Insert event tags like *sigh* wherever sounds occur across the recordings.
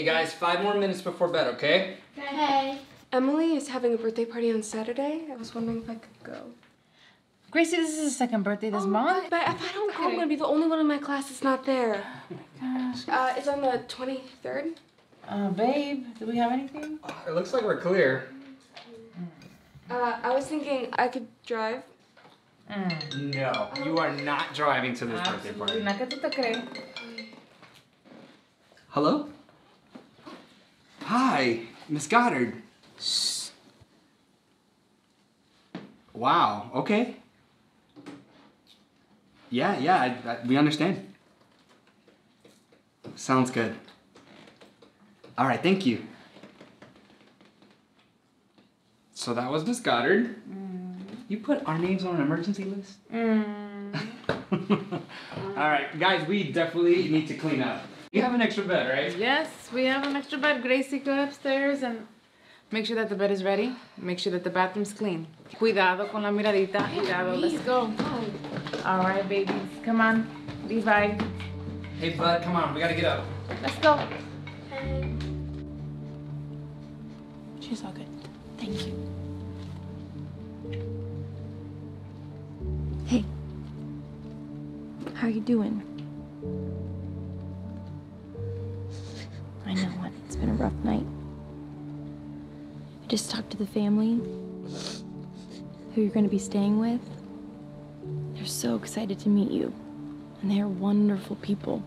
Hey guys, five more minutes before bed, okay? Hey. Emily is having a birthday party on Saturday. I was wondering if I could go. Gracie, this is his second birthday this month. But if I don't go, I'm gonna be the only one in my class that's not there. Oh my gosh. Uh, it's on the 23rd. Uh, babe, do we have anything? It looks like we're clear. Uh, I was thinking I could drive. No, you are not driving to this birthday party. Absolutely, que tú te crees. Hello? Hi, Miss Goddard. Shh. Wow, okay. Yeah, yeah, I, I, we understand. Sounds good. All right, thank you. So that was Miss Goddard. Mm. You put our names on an emergency list? Mm. *laughs* All right, guys, we definitely need to clean up. You have an extra bed, right? Yes, we have an extra bed. Gracie, go upstairs and make sure that the bed is ready. Make sure that the bathroom's clean. Cuidado con la miradita. Cuidado. Let's go. All right, babies. Come on. Levi. Hey, bud, come on, we gotta get up. Let's go. She's all good. Thank you. Hey. How are you doing? I know what. It's been a rough night. I just talked to the family who you're going to be staying with. They're so excited to meet you. And they're wonderful people.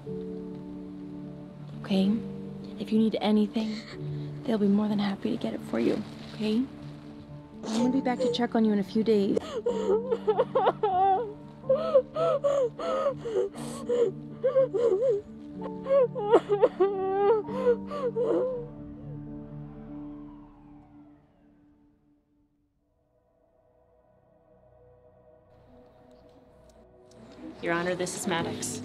Okay? If you need anything, they'll be more than happy to get it for you. Okay? I'm gonna be back to check on you in a few days. *laughs* Your Honor, this is Maddox.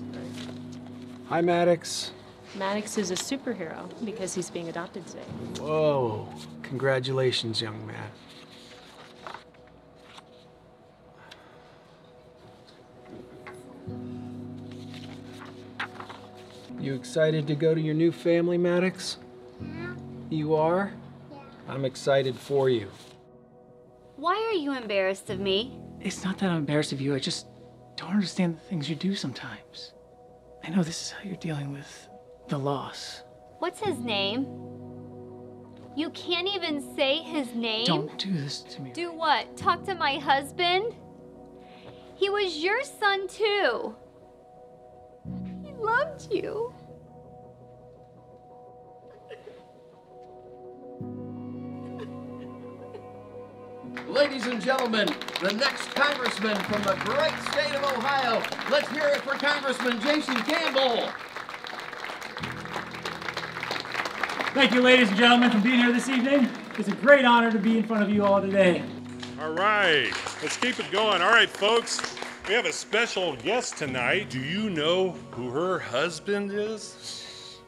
Hi, Maddox. Maddox is a superhero because he's being adopted today. Whoa. Congratulations, young man. You excited to go to your new family, Maddox? You are? I'm excited for you. Why are you embarrassed of me? It's not that I'm embarrassed of you. I just don't understand the things you do sometimes. I know this is how you're dealing with the loss. What's his name? You can't even say his name? Don't do this to me. Do what? Talk to my husband? He was your son too. He loved you. Ladies and gentlemen, the next congressman from the great state of Ohio. Let's hear it for Congressman Jason Campbell. Thank you, ladies and gentlemen, for being here this evening. It's a great honor to be in front of you all today. All right, let's keep it going. All right, folks, we have a special guest tonight. Do you know who her husband is?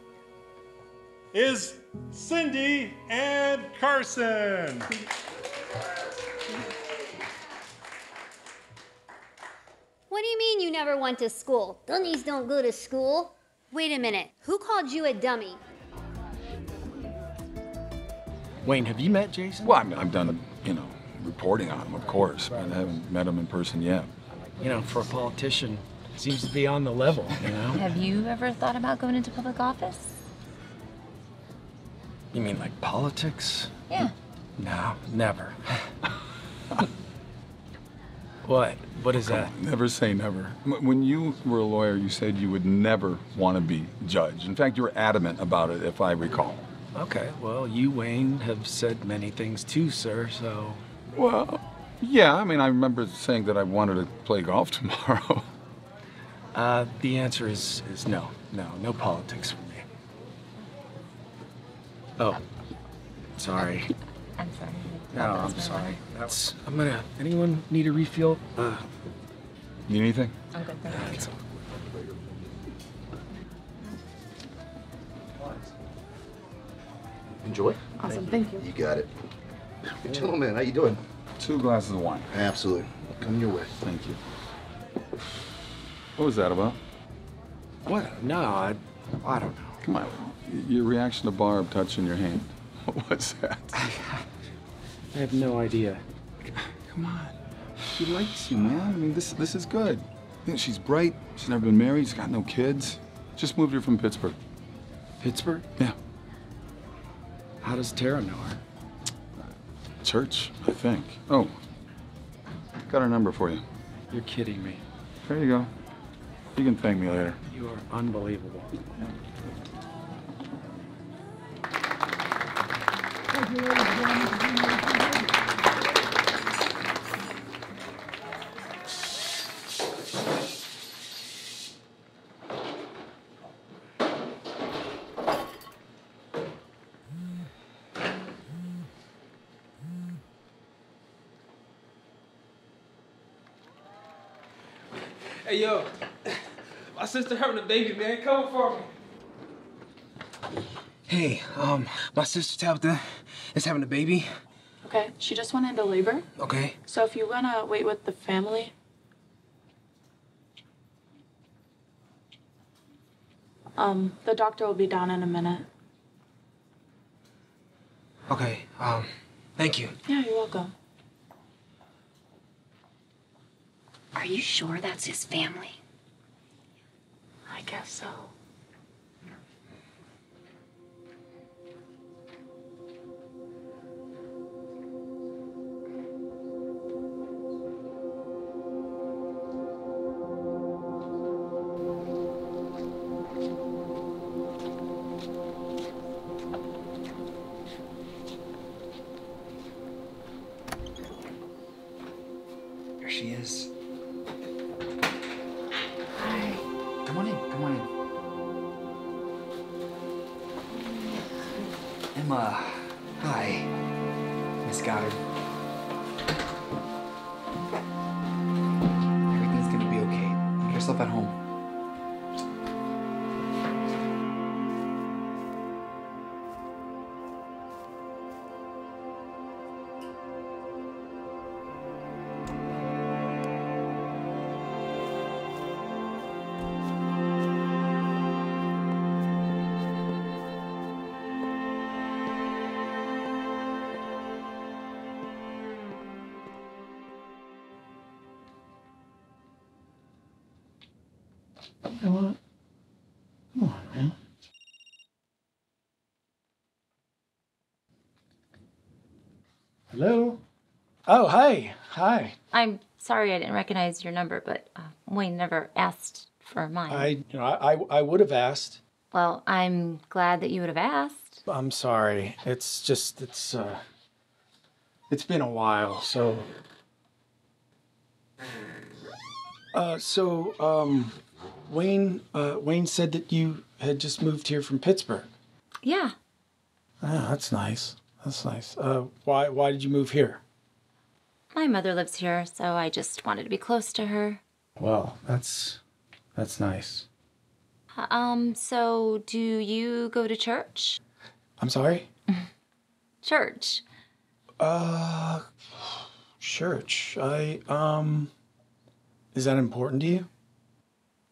Is Cindy and Carson. What do you mean you never went to school? Dummies don't go to school. Wait a minute. Who called you a dummy? Wayne, have you met Jason? Well, I mean, I've done, you know, reporting on him, of course, but I haven't met him in person yet. You know, for a politician, seems to be on the level, you know? *laughs* Have you ever thought about going into public office? You mean like politics? Yeah. No, never. what? What is that? never say never. When you were a lawyer, you said you would never want to be judge. In fact, you were adamant about it, if I recall. Okay, well, you, Wayne, have said many things too, sir, so. Well, yeah, I mean, I remember saying that I wanted to play golf *laughs* tomorrow. Uh, the answer is, is no. No, no politics for me. Oh, sorry. I'm sorry. No, I'm sorry. That's. I'm gonna. Anyone need a refill? Uh, Need anything? I'm good. Thank you. Enjoy. Awesome, thank you. You got it. Gentlemen, how you doing? Two glasses of wine. Absolutely. Come your way. Thank you. What was that about? what? No, I. I don't know. Come on. Your reaction to Barb touching your hand. *laughs* What was that? *laughs* I have no idea. Come on. She likes you, man. I mean, this this is good. She's bright. She's never been married. She's got no kids. Just moved here from Pittsburgh. Pittsburgh? Yeah. How does Tara know her? Church, I think. Oh. Got her number for you. You're kidding me. There you go. You can thank me later. You are unbelievable. Hey yo, my sister having a baby, man. Come for me. Hey, um, my sister Tabitha is having a baby. Okay, she just went into labor. Okay. So if you wanna wait with the family, um, the doctor will be down in a minute. Okay. Um, thank you. Yeah, you're welcome. Are you sure that's his family? I guess so. Oh, hi. Hi. I'm sorry I didn't recognize your number, but uh, Wayne never asked for mine. I, you know, I, I, I would have asked. Well, I'm glad that you would have asked. I'm sorry. It's just, it's, uh, it's been a while, so. Uh, so, um, Wayne, uh, Wayne said that you had just moved here from Pittsburgh. Yeah. Ah, that's nice. That's nice. Uh, why, why did you move here? My mother lives here, so I just wanted to be close to her. Well, that's, that's nice. Um, so do you go to church? I'm sorry? *laughs* Church. Uh, church. I, um, is that important to you?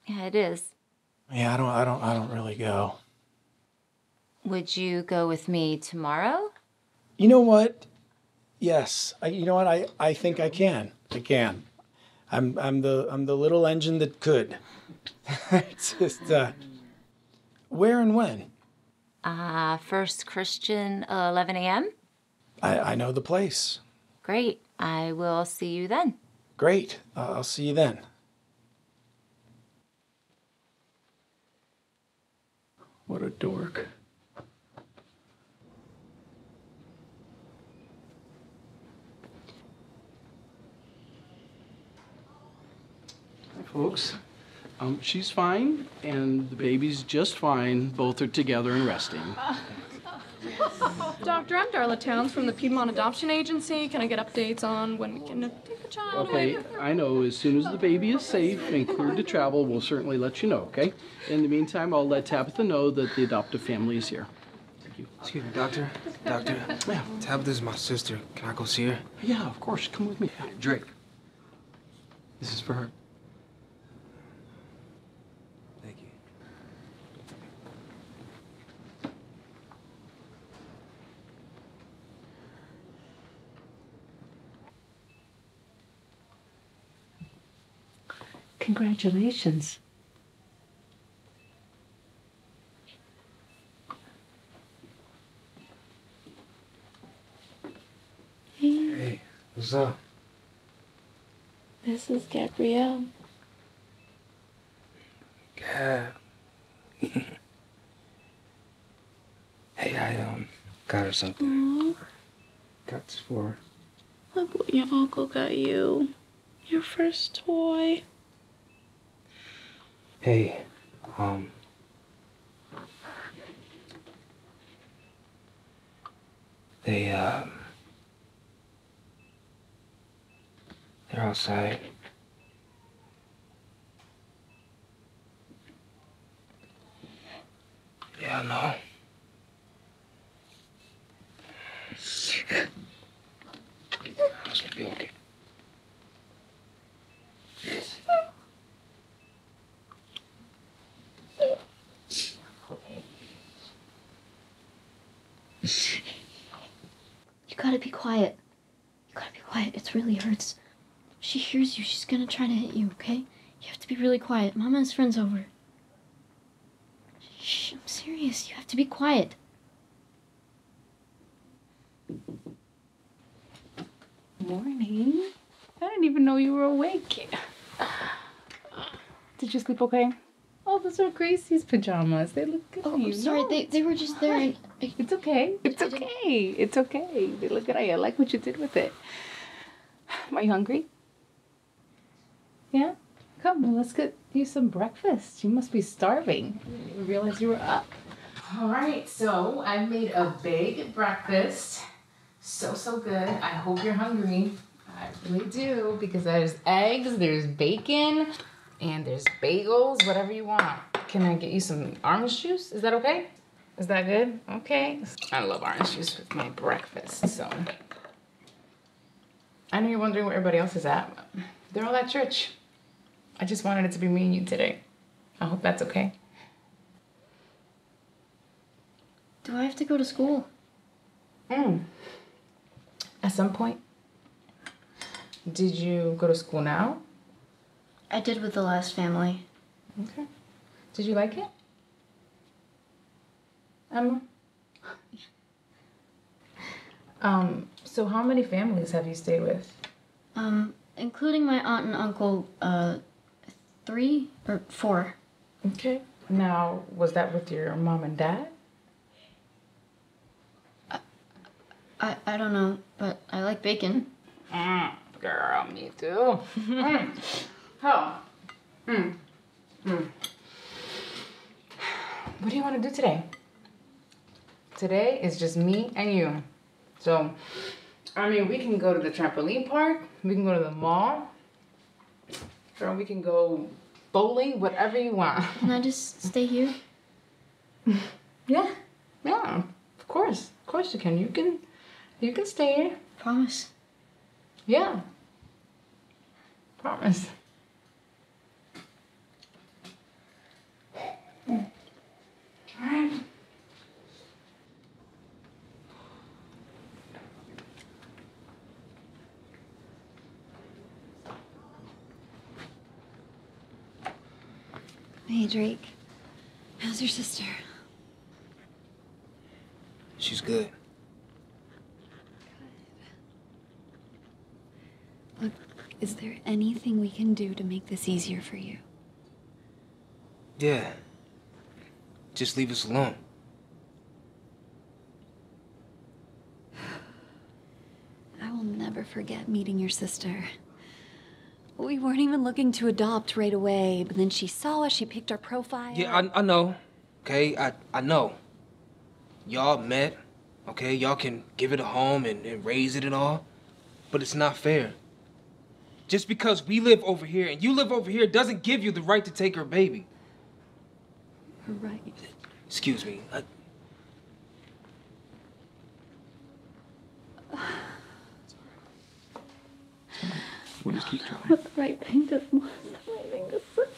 Yeah, it is. Yeah, I don't, I don't, I don't really go. Would you go with me tomorrow? You know what? Yes. I, you know what? I, I think I can. I can. I'm, I'm the, I'm the little engine that could. *laughs* it's just, uh, where and when? Uh, First Christian, uh, 11 a.m.? I, I know the place. Great. I will see you then. Great. Uh, I'll see you then. What a dork. Folks. Um, she's fine, and the baby's just fine. Both are together and resting. *laughs* Doctor, I'm Darla Towns from the Piedmont Adoption Agency. Can I get updates on when we can take the child Okay. I know. As soon as the baby is safe and cleared to travel, we'll certainly let you know, okay? In the meantime, I'll let Tabitha know that the adoptive family is here. Thank you. Excuse me, doctor. Doctor. Yeah. Tabitha's my sister. Can I go see her? Yeah, of course. Come with me. Drake. This is for her. Thank you. Congratulations. Hey, what's up? This is Gabrielle. Gab. *laughs* hey, I um got her something. Aww, Got this for her. look what your uncle got you. Your first toy. Hey, um. They um. They're outside. Yeah, know. It's gonna be okay. You gotta be quiet. You gotta be quiet. It really hurts. She hears you. She's gonna try to hit you, okay? You have to be really quiet. Mama has friends over. Shh, I'm serious. You have to be quiet. Morning. I didn't even know you were awake. *sighs* Did you sleep okay? Oh, those are Gracie's pajamas. They look good Oh, you. I'm sorry. They, they were just there. And It's okay. It's okay. It's okay. They look good. I like what you did with it. Are you hungry? Yeah? Come, well, let's get you some breakfast. You must be starving. I didn't even realize you were up. All right, so I made a big breakfast. So, so good. I hope you're hungry. I really do because there's eggs, there's bacon, and there's bagels, whatever you want. Can I get you some orange juice? Is that okay? Is that good? Okay. I love orange juice with my breakfast, so. I know you're wondering where everybody else is at. They're all at church. I just wanted it to be me and you today. I hope that's okay. Do I have to go to school? Mm. At some point. Did you go to school now? I did with the last family. Okay. Did you like it? Emma? Um, so how many families have you stayed with? Um, including my aunt and uncle, uh, three or four. Okay. Now, was that with your mom and dad? I, I don't know, but I like bacon. Mm, girl, me too. *laughs* *laughs* Oh. Mm. Mm. What do you want to do today? Today is just me and you. So, I mean, we can go to the trampoline park, we can go to the mall, or we can go bowling, whatever you want. *laughs* Can I just stay here? *laughs* Yeah, yeah, of course, of course you can. You can, you can stay here. Promise. Yeah. Promise. Hey, Drake. How's your sister? She's good. Look, is there anything we can do to make this easier for you? Yeah. Just leave us alone. I will never forget meeting your sister. We weren't even looking to adopt right away, but then she saw us, she picked our profile. Yeah, I, I know. Okay, I, I know. Y'all met, Okay, y'all can give it a home and, and raise it and all, but it's not fair. Just because we live over here and you live over here doesn't give you the right to take her baby. You're right. Excuse me. I, We'll just keep trying. What's the right thing to, what's the right thing to say?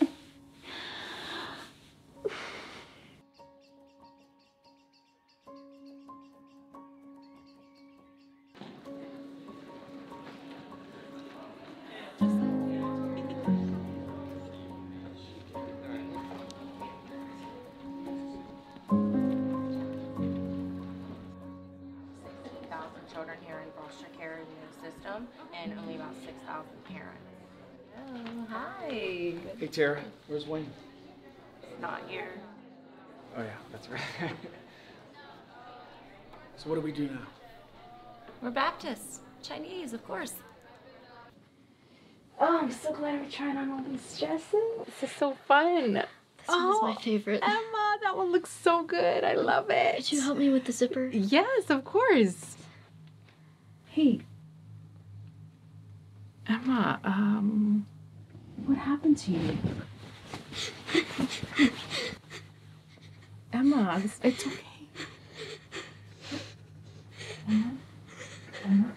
Oh, hi. Hey, Tara, where's Wayne? Not here. Oh, yeah, that's right. *laughs* so, what do we do now? We're Baptists, Chinese, of course. Oh, I'm so glad we're trying on all these dresses. This is so fun. This one is my favorite. Emma, that one looks so good. I love it. Could you help me with the zipper? Yes, of course. Hey, Emma, um, what happened to you? Emma, it's, it's okay. Emma? Emma?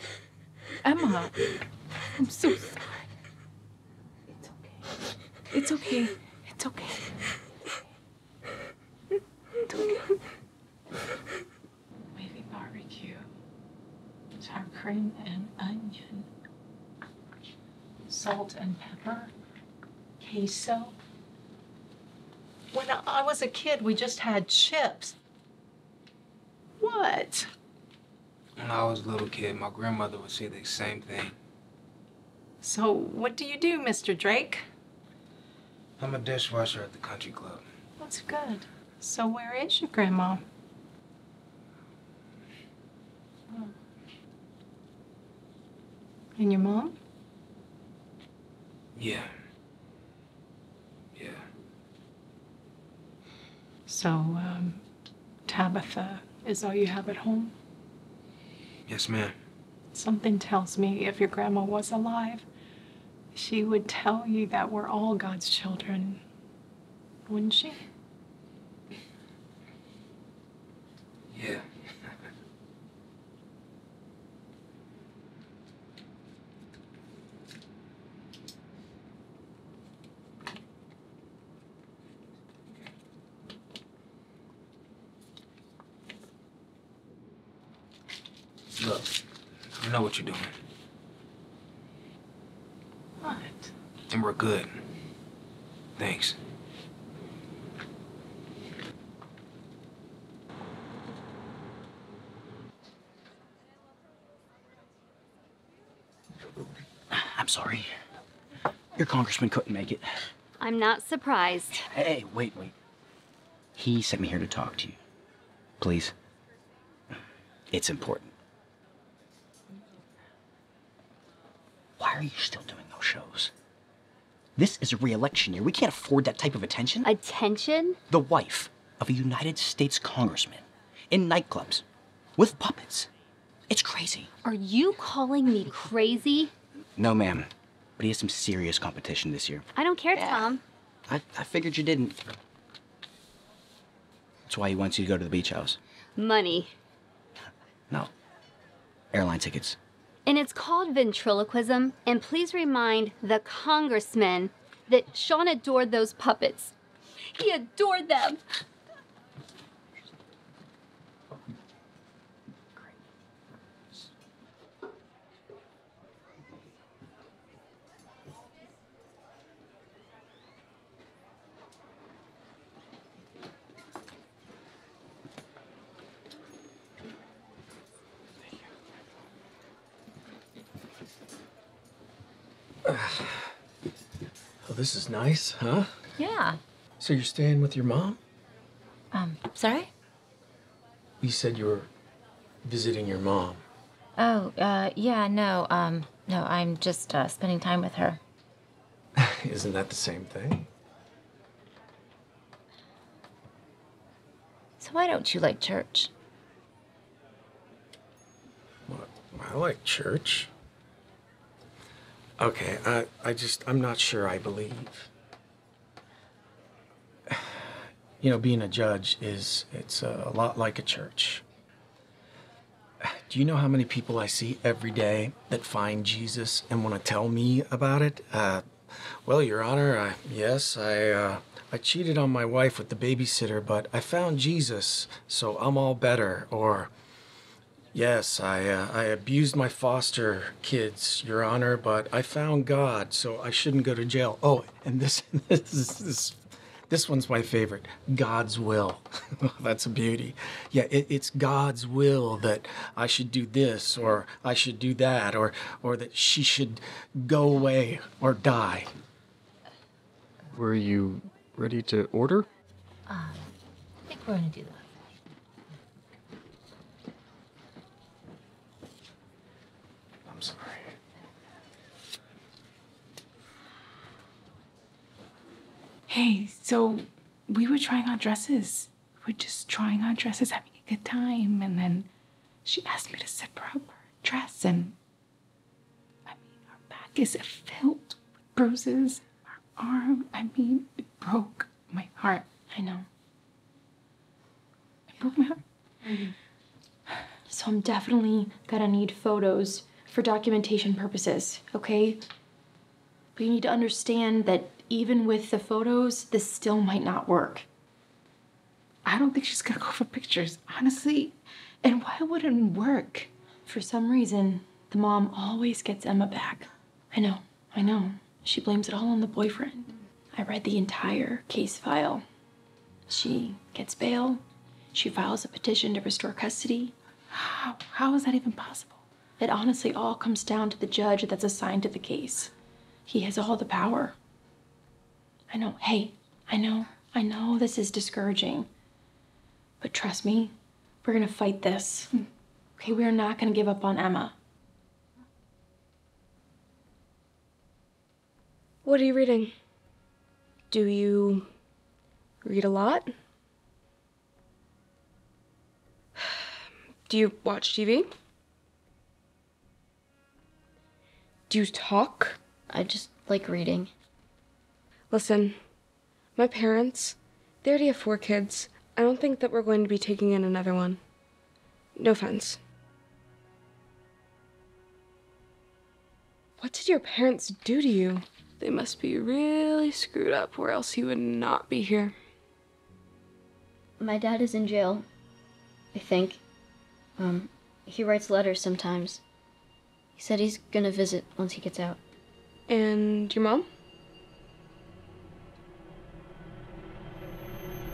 Emma, I'm so sorry. It's okay. It's okay. It's okay. It's okay. Barbecue, sour cream and onion, salt and pepper, queso. When I was a kid, we just had chips. What? when I was a little kid, my grandmother would say the same thing. So, what do you do, Mr. Drake? I'm a dishwasher at the country club. That's good. So, where is your grandma? Oh. And your mom? Yeah. Yeah. So, um, Tabitha is all you have at home? Yes, ma'am. Something tells me if your grandma was alive, she would tell you that we're all God's children, wouldn't she? Yeah. Look, I know what you're doing, What? and we're good. Thanks. I'm sorry. Your congressman couldn't make it. I'm not surprised. Hey, wait, wait. He sent me here to talk to you. Please. It's important. Why are you still doing those shows? This is a re-election year. We can't afford that type of attention. Attention? The wife of a United States congressman in nightclubs with puppets. It's crazy. Are you calling me crazy? No, ma'am. But he has some serious competition this year. I don't care, Tom. I, I figured you didn't. That's why he wants you to go to the beach house. Money. No. Airline tickets. And it's called ventriloquism. And please remind the congressman that Sean adored those puppets. He adored them. Oh, this is nice, huh? Yeah. So you're staying with your mom? Um, sorry? You said you were visiting your mom. Oh, uh, yeah, no, um, no, I'm just uh, spending time with her. *laughs* Isn't that the same thing? So why don't you like church? I like church. Okay, I, I just, I'm not sure I believe. You know, being a judge is, it's a lot like a church. Do you know how many people I see every day that find Jesus and want to tell me about it? Uh, well, Your Honor, I, yes, I, uh, I cheated on my wife with the babysitter, but I found Jesus, so I'm all better. Or, yes, I, uh, I abused my foster kids, Your Honor, but I found God, so I shouldn't go to jail. Oh, and this, *laughs* this, this, this one's my favorite. God's will. *laughs* That's a beauty. Yeah, it, it's God's will that I should do this, or I should do that, or, or that she should go away or die. Were you ready to order? Um, I think we're gonna do that. I'm sorry. Hey, so we were trying on dresses. We're just trying on dresses, having a good time, and then she asked me to zip her up her dress, and I mean, her back is filled with bruises. Her arm, I mean, it broke my heart. I know. It broke my heart. Mm-hmm. So I'm definitely gonna need photos for documentation purposes, okay? But you need to understand that even with the photos, this still might not work. I don't think she's gonna go for pictures, honestly. And why wouldn't it work? For some reason, the mom always gets Emma back. I know, I know. She blames it all on the boyfriend. I read the entire case file. She gets bail. She files a petition to restore custody. How? How is that even possible? It honestly all comes down to the judge that's assigned to the case. He has all the power. I know, hey, I know, I know this is discouraging. But trust me, we're gonna fight this. Okay, we are not gonna give up on Emma. What are you reading? Do you read a lot? *sighs* Do you watch TV? Do you talk? I just like reading. Listen, my parents, they already have four kids. I don't think that we're going to be taking in another one. No offense. What did your parents do to you? They must be really screwed up, or else he would not be here. My dad is in jail. I think. Um, he writes letters sometimes. He said he's gonna visit once he gets out. And your mom?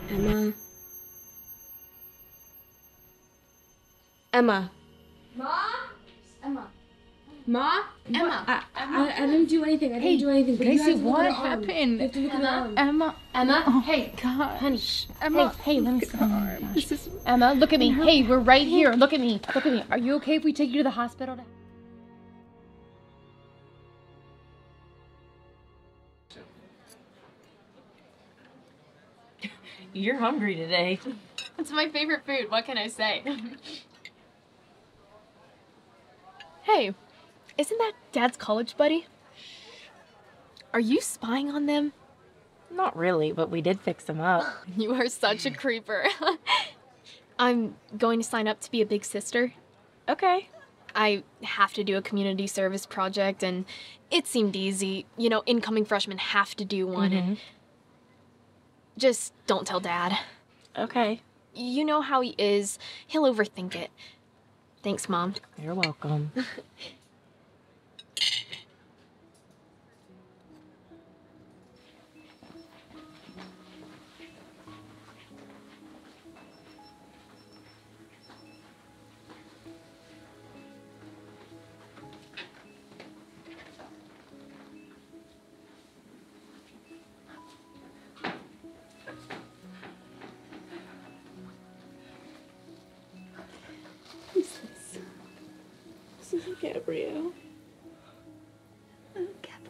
Emma. Emma. Ma? Emma. Ma? Emma. I, I, I didn't do anything. I didn't do anything. but you Gracie, what at happened? You have to look at. Emma. Emma, Oh, hey, God. honey, Emma. Hey, hey, let me. At. This is Emma, look at me. Hey, we're right here. Look at me. Look at me. Are you okay if we take you to the hospital? You're hungry today. It's my favorite food. What can I say? *laughs* hey, isn't that Dad's college buddy? Are you spying on them? Not really, but we did fix them up. *laughs* You are such a creeper. *laughs* I'm going to sign up to be a big sister. Okay. I have to do a community service project, and it seemed easy. You know, incoming freshmen have to do one, and mm-hmm. Just don't tell Dad. Okay. You know how he is. He'll overthink it. Thanks, Mom. You're welcome. *laughs*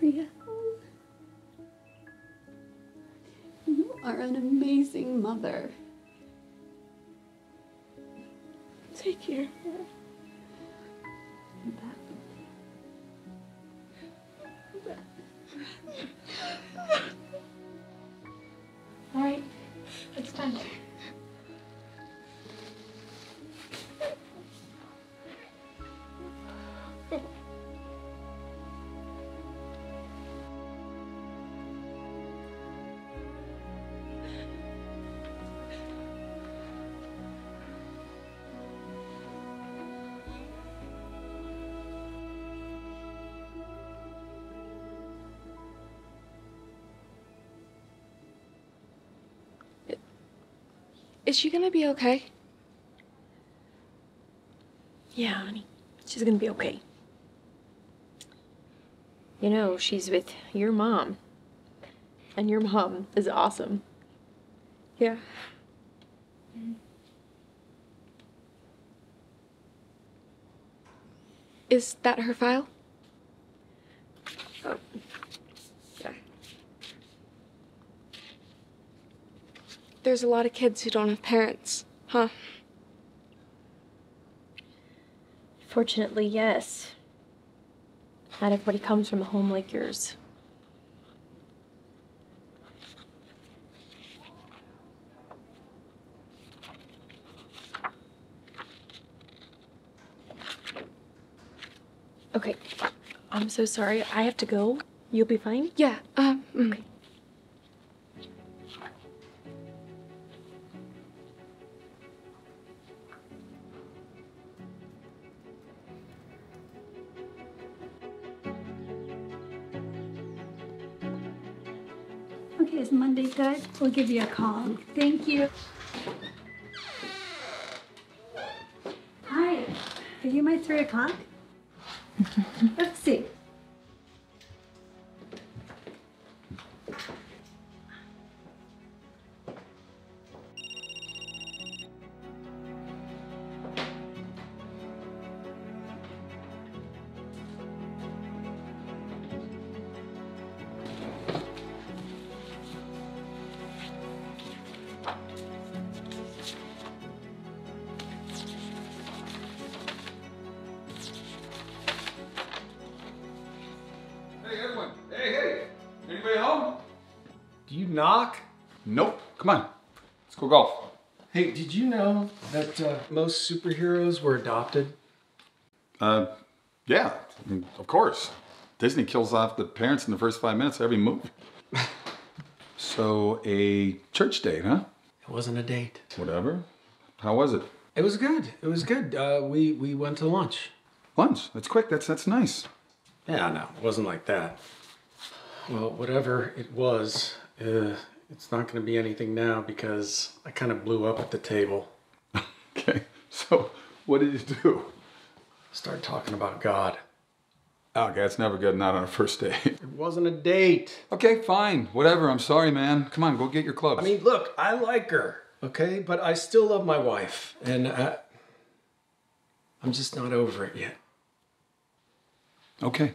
You are an amazing mother. Take care of her. Is she gonna be okay? Yeah, honey. She's gonna be okay. You know, she's with your mom. And your mom is awesome. Yeah. Mm-hmm. Is that her file? There's a lot of kids who don't have parents, huh? Fortunately, yes. Not everybody comes from a home like yours. Okay. I'm so sorry. I have to go. You'll be fine? Yeah, um, okay. Monday good? We'll give you a call. Thank you. Hi, are you my three o'clock? *laughs* Let's see. Knock? Nope. Come on. Let's go golf. Hey, did you know that uh, most superheroes were adopted? Uh, yeah, of course. Disney kills off the parents in the first five minutes of every movie. *laughs* so, a church date, huh? It wasn't a date. Whatever. How was it? It was good. It was good. Uh, we we went to lunch. Lunch. That's quick. That's that's nice. Yeah, no, it wasn't like that. Well, whatever it was, uh, it's not going to be anything now because I kind of blew up at the table. *laughs* Okay. So, what did you do? Start talking about God. Okay, it's never good. Not on a first *laughs* date. It wasn't a date. Okay, fine. Whatever. I'm sorry, man. Come on, go get your clubs. I mean, look, I like her, okay, but I still love my wife, and I, I'm just not over it yet. Okay.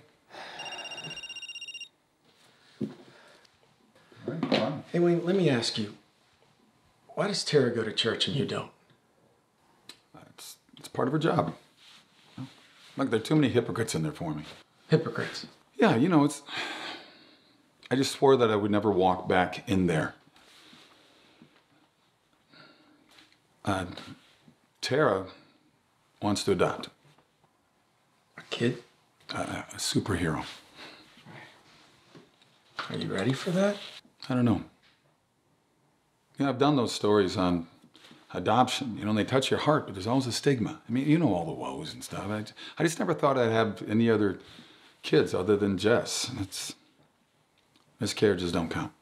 Hey, Wayne, let me ask you, why does Tara go to church and you don't? It's, it's part of her job. Look, there are too many hypocrites in there for me. Hypocrites. Yeah, you know, it's. I just swore that I would never walk back in there. Uh, Tara wants to adopt. A kid? Uh, a superhero. Are you ready for that? I don't know. Yeah, I've done those stories on adoption. You know, and they touch your heart, but there's always a stigma. I mean, you know all the woes and stuff. I, I just never thought I'd have any other kids other than Jess. It's miscarriages don't count.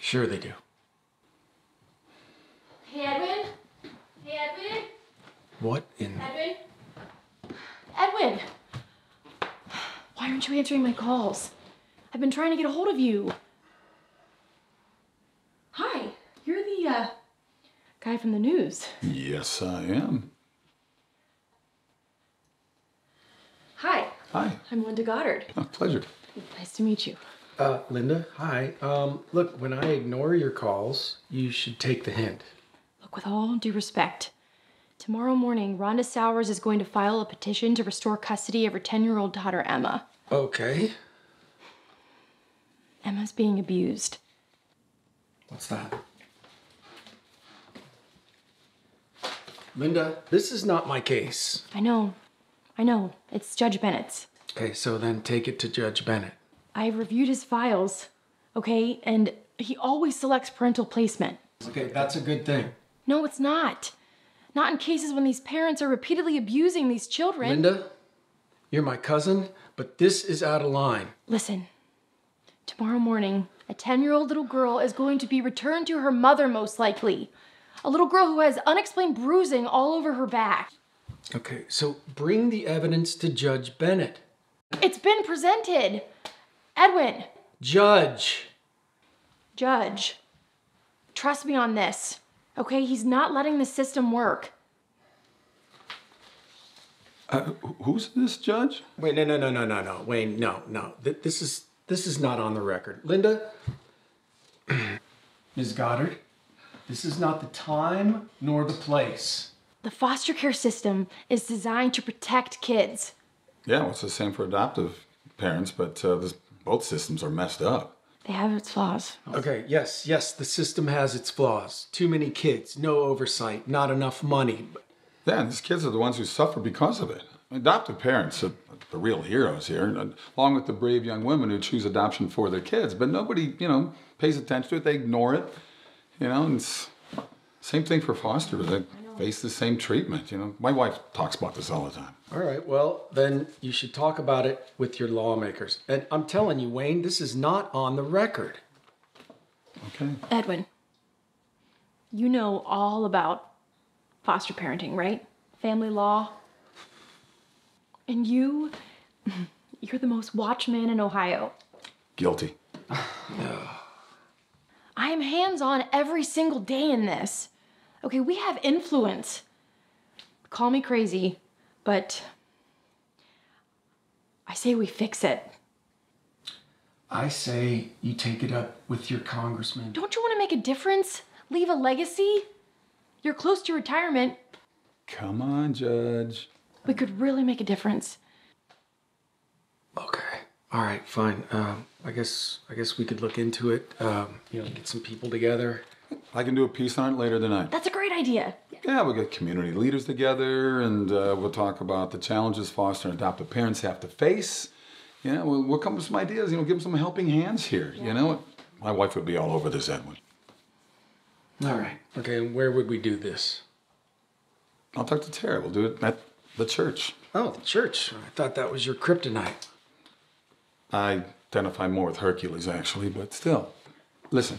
Sure they do. Hey, Edwin? Hey, Edwin? What in? Edwin? Edwin! Why aren't you answering my calls? I've been trying to get a hold of you. Hi, you're the, uh, guy from the news. Yes, I am. Hi, Hi. I'm Linda Goddard. Oh, pleasure. Nice to meet you. Uh, Linda, hi. Um, look, when I ignore your calls, you should take the hint. Look, with all due respect, tomorrow morning, Rhonda Sowers is going to file a petition to restore custody of her 10 year old daughter, Emma. Okay. Emma's being abused. What's that? Linda, this is not my case. I know. I know. It's Judge Bennett's. Okay, so then take it to Judge Bennett. I've reviewed his files, okay? And he always selects parental placement. Okay, that's a good thing. No, it's not. Not in cases when these parents are repeatedly abusing these children. Linda, you're my cousin, but this is out of line. Listen, tomorrow morning, a 10 year old little girl is going to be returned to her mother, most likely. A little girl who has unexplained bruising all over her back. Okay, so bring the evidence to Judge Bennett. It's been presented. Edwin, Judge! Judge, trust me on this, okay? He's not letting the system work. Uh, who's this judge? Wait, no, no, no, no, no, no. Wayne, no, no. Th- This is this is not on the record. Linda, *clears throat* Ms. Goddard, this is not the time nor the place. The foster care system is designed to protect kids. Yeah, well, it's the same for adoptive parents, but uh, this, both systems are messed up. They have its flaws. Okay, yes, yes, the system has its flaws. Too many kids, no oversight, not enough money. But Yeah, and these kids are the ones who suffer because of it. Adoptive parents are the real heroes here, along with the brave young women who choose adoption for their kids. But nobody, you know, pays attention to it. They ignore it. You know, and it's same thing for foster. They face the same treatment. You know, my wife talks about this all the time. All right, well, then you should talk about it with your lawmakers. And I'm telling you, Wayne, this is not on the record. Okay. Edwin, you know all about foster parenting, right? Family law. And you, *laughs* you're the most watchman in Ohio. Guilty. *sighs* I am hands on every single day in this. Okay, we have influence. Call me crazy, but I say we fix it. I say you take it up with your congressman. Don't you want to make a difference? Leave a legacy? You're close to retirement. Come on, Judge. We could really make a difference. Okay. All right, fine. Um, I guess I guess we could look into it. Um, you know, get some people together. I can do a piece on it later tonight. That's a great idea. Yeah, we'll get community leaders together and uh, we'll talk about the challenges foster and adoptive parents have to face. You know, we'll, we'll come up with some ideas, you know, give them some helping hands here. You know, what my wife would be all over this, Edwin. All right. Okay, and where would we do this? I'll talk to Tara. We'll do it at the church. Oh, the church. I thought that was your kryptonite. I identify more with Hercules, actually, but still. Listen,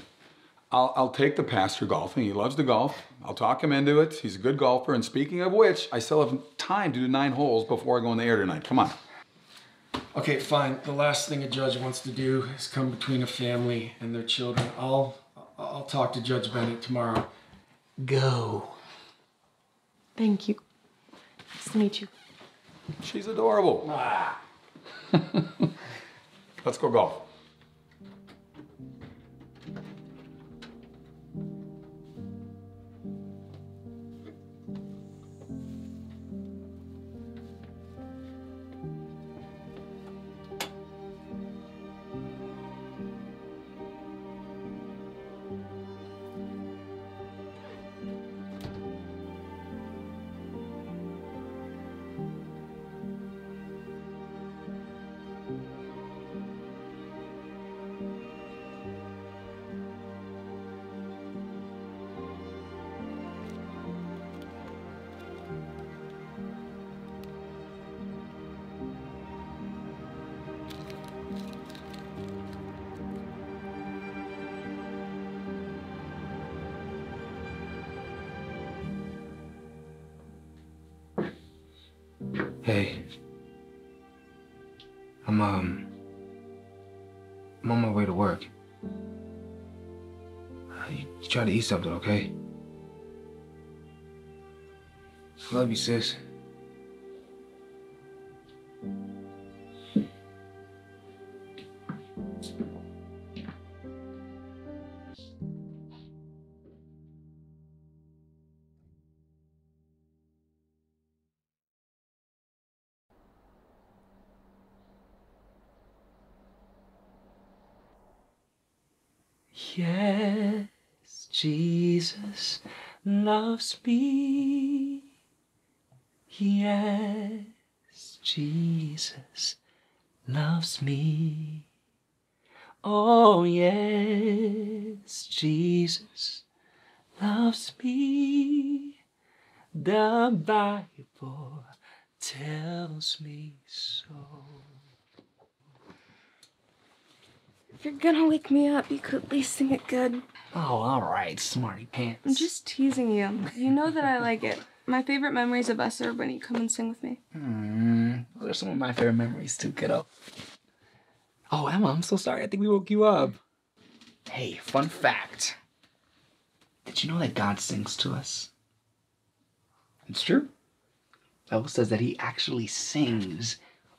I'll, I'll take the pastor golfing. He loves to golf. I'll talk him into it. He's a good golfer. And speaking of which, I still have time to do nine holes before I go in the air tonight. Come on. Okay, fine. The last thing a judge wants to do is come between a family and their children. I'll I'll talk to Judge Bennett tomorrow. Go. Thank you. Nice to meet you. She's adorable. Ah. *laughs* Let's go golf. You, you try to eat something, okay? Love you, sis. Loves me. Yes, Jesus loves me. Oh, yes, Jesus loves me. The Bible tells me so. If you're gonna wake me up, you could at least sing it good. Oh, all right, smarty pants. I'm just teasing you. You know that I like it. My favorite memories of us are when you come and sing with me. Hmm, those are some of my favorite memories too, kiddo. Oh, Emma, I'm so sorry. I think we woke you up. Hey, fun fact. Did you know that God sings to us? It's true. Bible says that he actually sings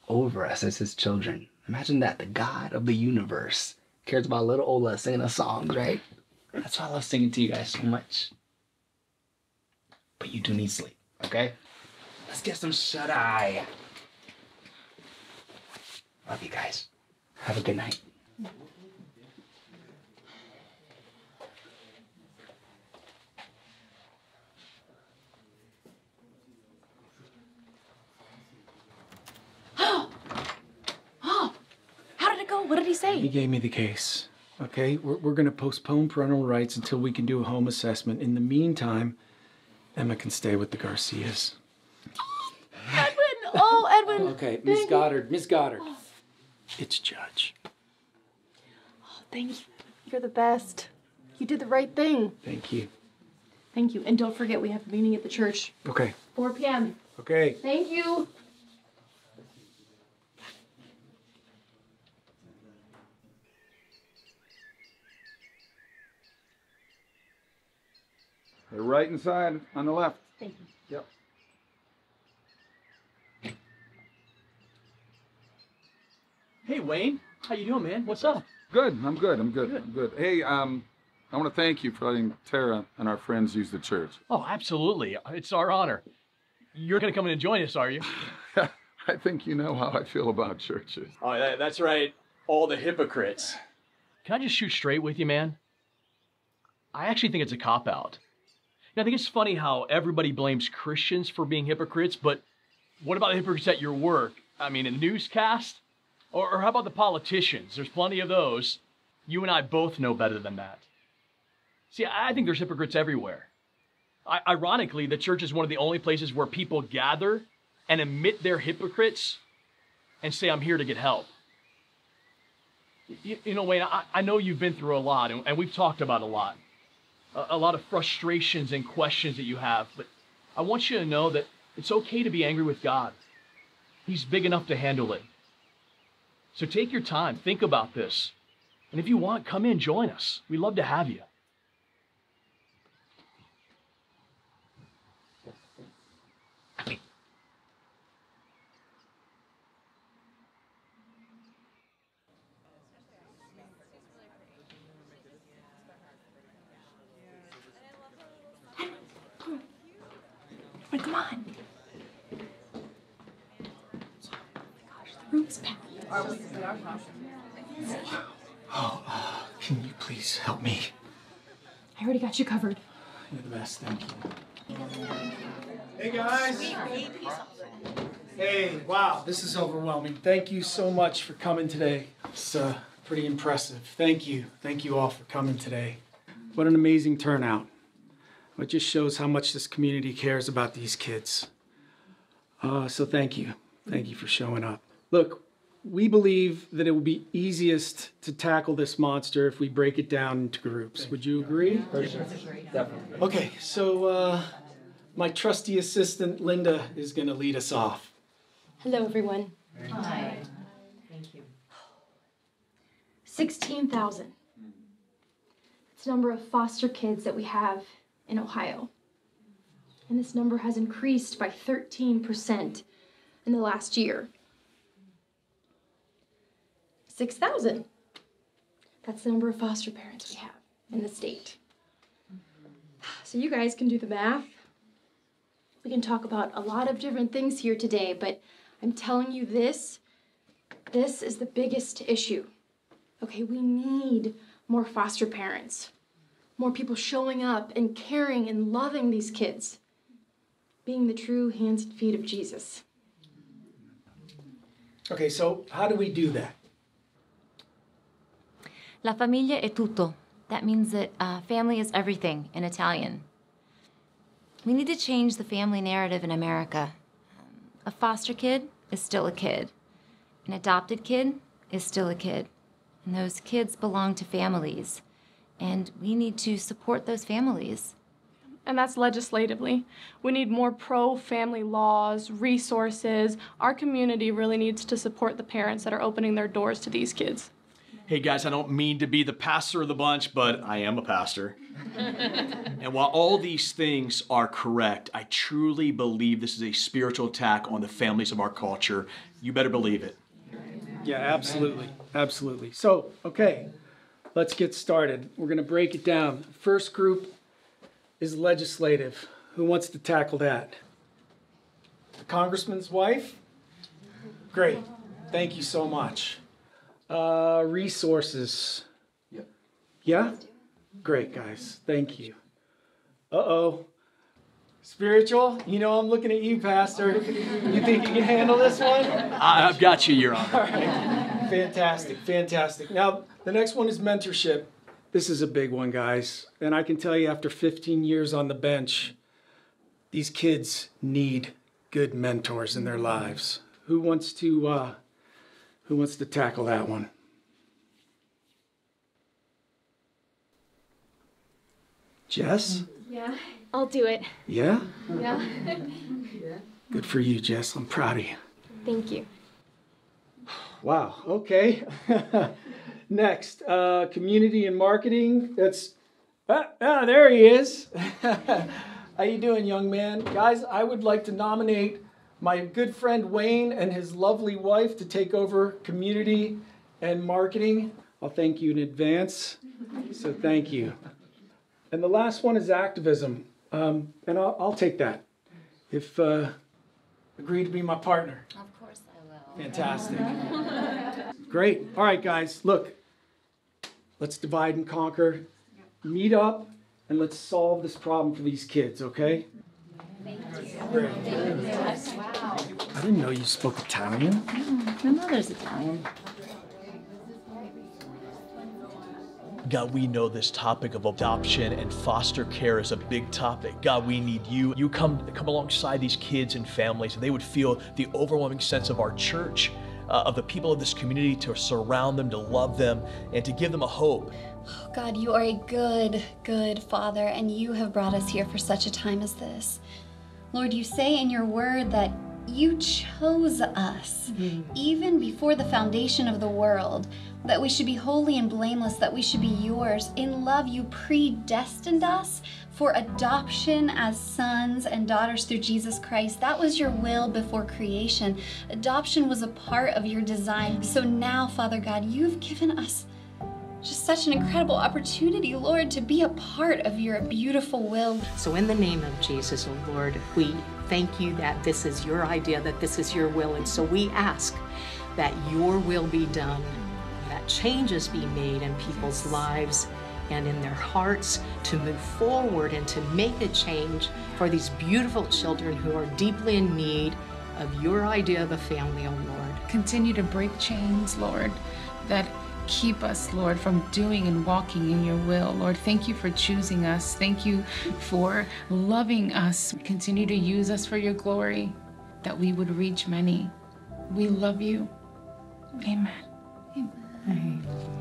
over us as his children. Imagine that, the God of the universe cares about little Ola singing us songs, right? That's why I love singing to you guys so much. But you do need sleep, okay? Let's get some shut eye. Love you guys. Have a good night. Oh, how did it go? What did he say? He gave me the case. Okay, we're, we're going to postpone parental rights until we can do a home assessment. In the meantime, Emma can stay with the Garcias. Edwin! Oh, Edwin! Okay, Miss Goddard, Miss Goddard. It's Judge. Oh, thank you. You're the best. You did the right thing. Thank you. Thank you. And don't forget, we have a meeting at the church. Okay, 4 p.m. okay. Thank you. They're right inside on the left. Thank you. Yep. Hey, Wayne. How you doing, man? What's up? Good. I'm good. I'm good. I'm good. Hey, um, I want to thank you for letting Tara and our friends use the church. Oh, absolutely. It's our honor. You're going to come in and join us, are you? *laughs* I think you know how I feel about churches. Oh, that, that's right. All the hypocrites. Can I just shoot straight with you, man? I actually think it's a cop out. I think it's funny how everybody blames Christians for being hypocrites, but what about the hypocrites at your work? I mean, a newscast? Or, or how about the politicians? There's plenty of those. You and I both know better than that. See, I think there's hypocrites everywhere. I, ironically, the church is one of the only places where people gather and admit they're hypocrites and say, I'm here to get help. You, you know, Wayne, I, I know you've been through a lot, and, and we've talked about a lot. A, lot of frustrations and questions that you have, but I want you to know that it's okay to be angry with God. He's big enough to handle it. So take your time, think about this. And if you want, come in, join us. We'd love to have you. Edwin, come on. Gosh, the room's packed. Oh, uh, can you please help me? I already got you covered. You're the best. Thank you. Hey guys. Hey, wow, this is overwhelming. Thank you so much for coming today. It's uh, pretty impressive. Thank you. Thank you all for coming today. What an amazing turnout. It just shows how much this community cares about these kids. Uh, so thank you. Thank you for showing up. Look, we believe that it will be easiest to tackle this monster if we break it down into groups. Would you agree? Definitely. Okay, so uh, my trusty assistant Linda is going to lead us off. Hello, everyone. Hi. Thank you. 16,000. It's the number of foster kids that we have in Ohio. And this number has increased by 13% in the last year. 6,000. That's the number of foster parents we have in the state. So you guys can do the math. We can talk about a lot of different things here today, but I'm telling you this, this is the biggest issue. Okay, we need more foster parents. More people showing up and caring and loving these kids. Being the true hands and feet of Jesus. Okay, so how do we do that? La famiglia è tutto. That means that uh, family is everything in Italian. We need to change the family narrative in America. Um, a foster kid is still a kid. An adopted kid is still a kid. And those kids belong to families. And we need to support those families. And that's legislatively. We need more pro family laws, resources. Our community really needs to support the parents that are opening their doors to these kids. Hey guys, I don't mean to be the pastor of the bunch, but I am a pastor. *laughs* and while all these things are correct, I truly believe this is a spiritual attack on the families of our culture. You better believe it. Yeah, absolutely. Absolutely. So, okay, let's get started. We're going to break it down. First group is legislative. Who wants to tackle that? The congressman's wife? Great. Thank you so much. Uh, resources. Yep. Yeah? Great, guys. Thank you. Uh oh. Spiritual? You know, I'm looking at you, Pastor. You think you can handle this one? I- I've got you, Your Honor. All right. Fantastic, fantastic. Now, the next one is mentorship. This is a big one, guys. And I can tell you, after 15 years on the bench, these kids need good mentors in their lives. Who wants to, uh, who wants to tackle that one? Jess? Yeah, I'll do it. Yeah? Yeah. *laughs* Good for you, Jess. I'm proud of you. Thank you. Wow. Okay. *laughs* Next, uh, community and marketing. That's ah, ah, there he is. *laughs* How you doing, young man? Guys, I would like to nominate my good friend Wayne and his lovely wife to take over community and marketing. I'll thank you in advance. So thank you. And the last one is activism, um, and I'll, I'll take that. If uh, agree to be my partner. Of course I will. Fantastic. Great. All right, guys, look. Let's divide and conquer. Meet up and let's solve this problem for these kids, okay? Great. I didn't know you spoke Italian. My mother's Italian. God, we know this topic of adoption and foster care is a big topic. God, we need you. You come come alongside these kids and families, and they would feel the overwhelming sense of our church, uh, of the people of this community to surround them, to love them, and to give them a hope. Oh, God, you are a good, good Father, and you have brought us here for such a time as this. Lord, you say in your word that you chose us hmm. even before the foundation of the world, that we should be holy and blameless, that we should be yours. In love, you predestined us for adoption as sons and daughters through Jesus Christ. That was your will before creation. Adoption was a part of your design. So now, Father God, you've given us just such an incredible opportunity, Lord, to be a part of your beautiful will. So, in the name of Jesus, oh Lord, we thank you that this is your idea, that this is your will. And so we ask that your will be done, that changes be made in people's lives and in their hearts to move forward and to make a change for these beautiful children who are deeply in need of your idea of a family, oh Lord. Continue to break chains, Lord, that keep us, Lord, from doing and walking in your will. Lord, thank you for choosing us. Thank you for loving us. Continue to use us for your glory, that we would reach many. We love you. Amen. Amen. Dad?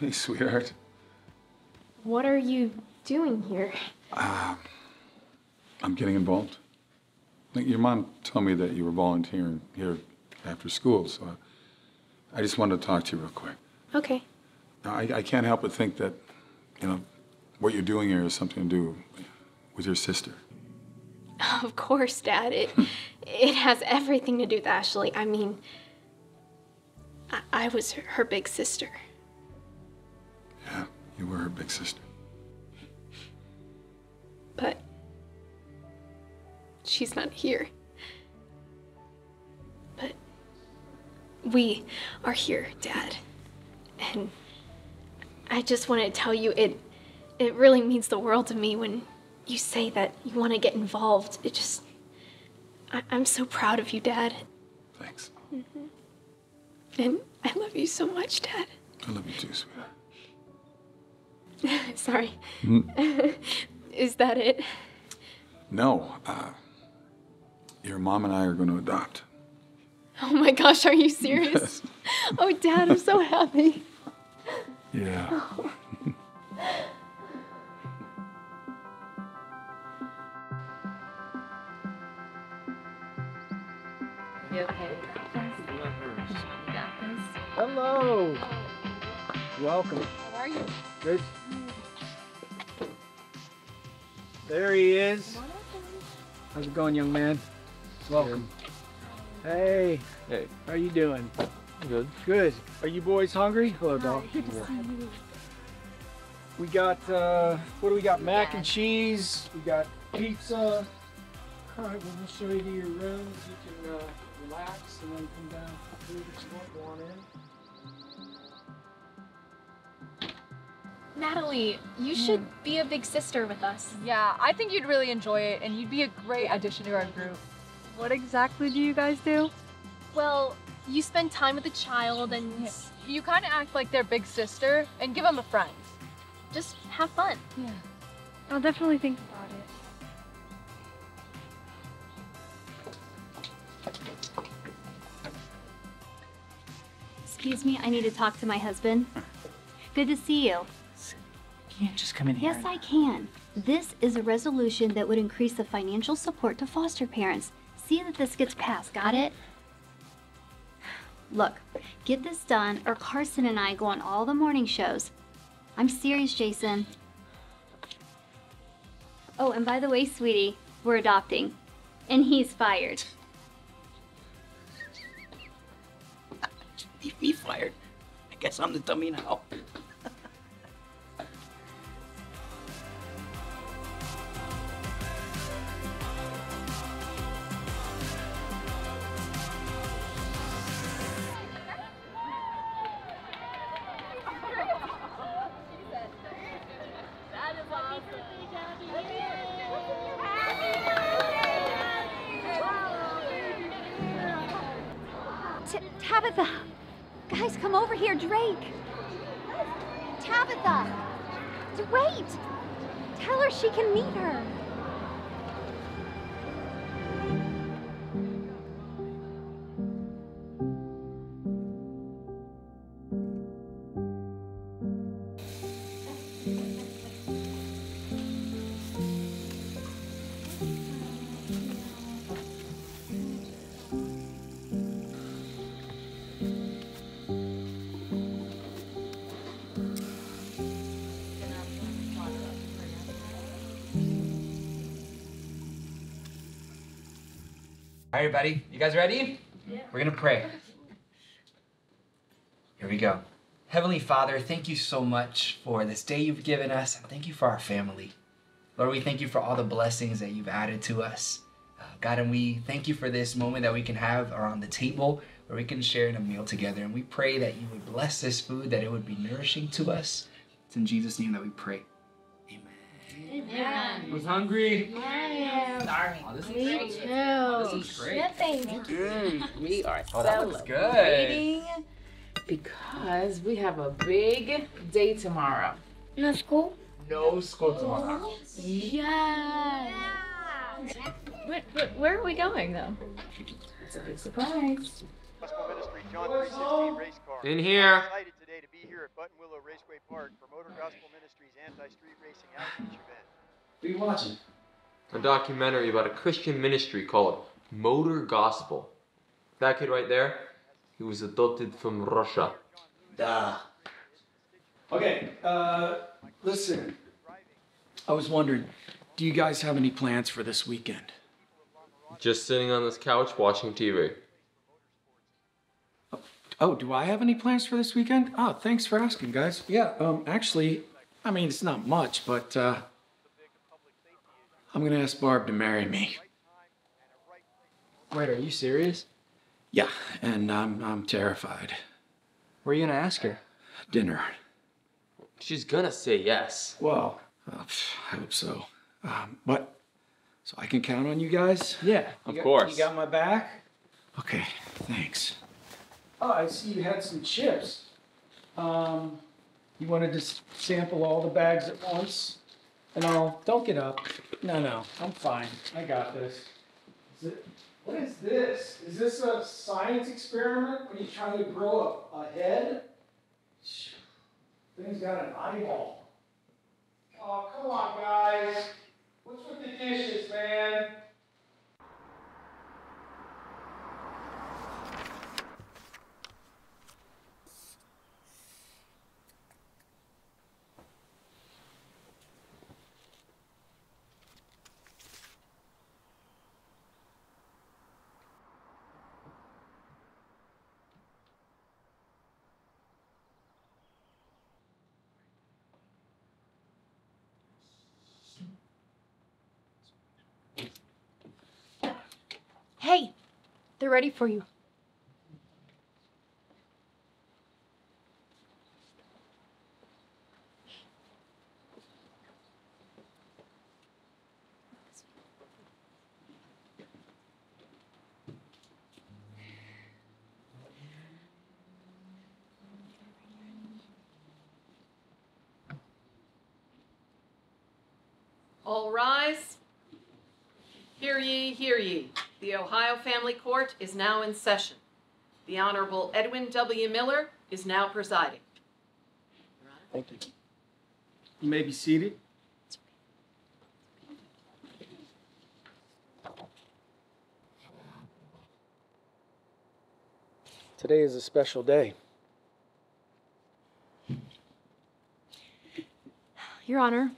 Hey, sweetheart. What are you doing here? Uh, I'm getting involved. Your mom told me that you were volunteering here after school, so I, just wanted to talk to you real quick. Okay. I, I can't help but think that, you know, what you're doing here has something to do with your sister. *laughs* Of course, Dad. It *laughs* it has everything to do with Ashley. I mean, I, I was her, her big sister. You were her big sister. But she's not here. But we are here, Dad. And I just want to tell you it it really means the world to me when you say that you want to get involved. It just I, I'm so proud of you, Dad. Thanks. Mm-hmm. And I love you so much, Dad. I love you too, sweetheart. *laughs* Sorry. Mm. *laughs* Is that it? No, uh, your mom and I are going to adopt. Oh my gosh, are you serious? *laughs* oh, Dad, I'm so happy. Yeah. You okay? Hello. Welcome. How are you? Good. There he is. How's it going, young man? Welcome. Hey. Hey. How are you doing? Good. Good. Are you boys hungry? Hello, dog. We got, uh, what do we got? Mac and cheese. We got pizza. All right, well, we'll show you to your rooms. You can uh, relax and then come down for food if you want. Go in. Natalie, you hmm. should be a big sister with us. Yeah, I think you'd really enjoy it and you'd be a great addition to our group. What exactly do you guys do? Well, you spend time with the child and You kind of act like their big sister and give them a friend. just have fun. Yeah. I'll definitely think about it. Excuse me, I need to talk to my husband. Good to see you. You can't just come in here. Yes, I can. This is a resolution that would increase the financial support to foster parents. See that this gets passed, got it? Look, get this done, or Carson and I go on all the morning shows. I'm serious, Jason. Oh, and by the way, sweetie, we're adopting. And he's fired. *laughs* Leave me fired. I guess I'm the dummy now. Tabitha! Guys, come over here, Drake! Tabitha! Wait! Tell her she can meet her. Everybody, you guys ready? Yeah. We're gonna pray. Here we go. Heavenly Father, thank you so much for this day you've given us, and thank you for our family. Lord, we thank you for all the blessings that you've added to us. Uh, God, and we thank you for this moment that we can have around the table where we can share in a meal together. And we pray that you would bless this food, that it would be nourishing to us. It's in Jesus' name that we pray. Amen. Who's hungry? Starving. Oh, this is Me great. too. This is great. Mm, we are Oh, that looks good. celebrating because we have a big day tomorrow. No school? No school tomorrow. Yeah. Where, where, where are we going though? It's a big surprise. In here. Excited today to be here at Buttonwillow Raceway Park for Motor Gospel Ministries anti-street racing outreach event. What are you watching? A documentary about a Christian ministry called Motor Gospel. That kid right there, he was adopted from Russia. Duh. Okay, uh, listen. I was wondering, do you guys have any plans for this weekend? Just sitting on this couch watching TV. Oh, do I have any plans for this weekend? Oh, thanks for asking, guys. Yeah, um, actually, I mean, it's not much, but, uh, I'm gonna ask Barb to marry me. Wait, are you serious? Yeah, and I'm, I'm terrified. Where are you gonna ask her? Dinner. She's gonna say yes. Well, uh, I hope so. Um, but, so I can count on you guys? Yeah. Of got- course. You got my back? Okay, thanks. Oh, I see you had some chips. Um, you wanted to sample all the bags at once? No, don't get up. No, no, I'm fine. I got this. Is it, what is this? Is this a science experiment when you trying to grow a, a head? Thing's got an eyeball. Oh, come on, guys. What's with the dishes, man? Hey, they're ready for you. All rise. Hear ye, hear ye. The Ohio Family Court is now in session. The Honorable Edwin W. Miller is now presiding. Thank you. You may be seated. Today is a special day. Your Honor,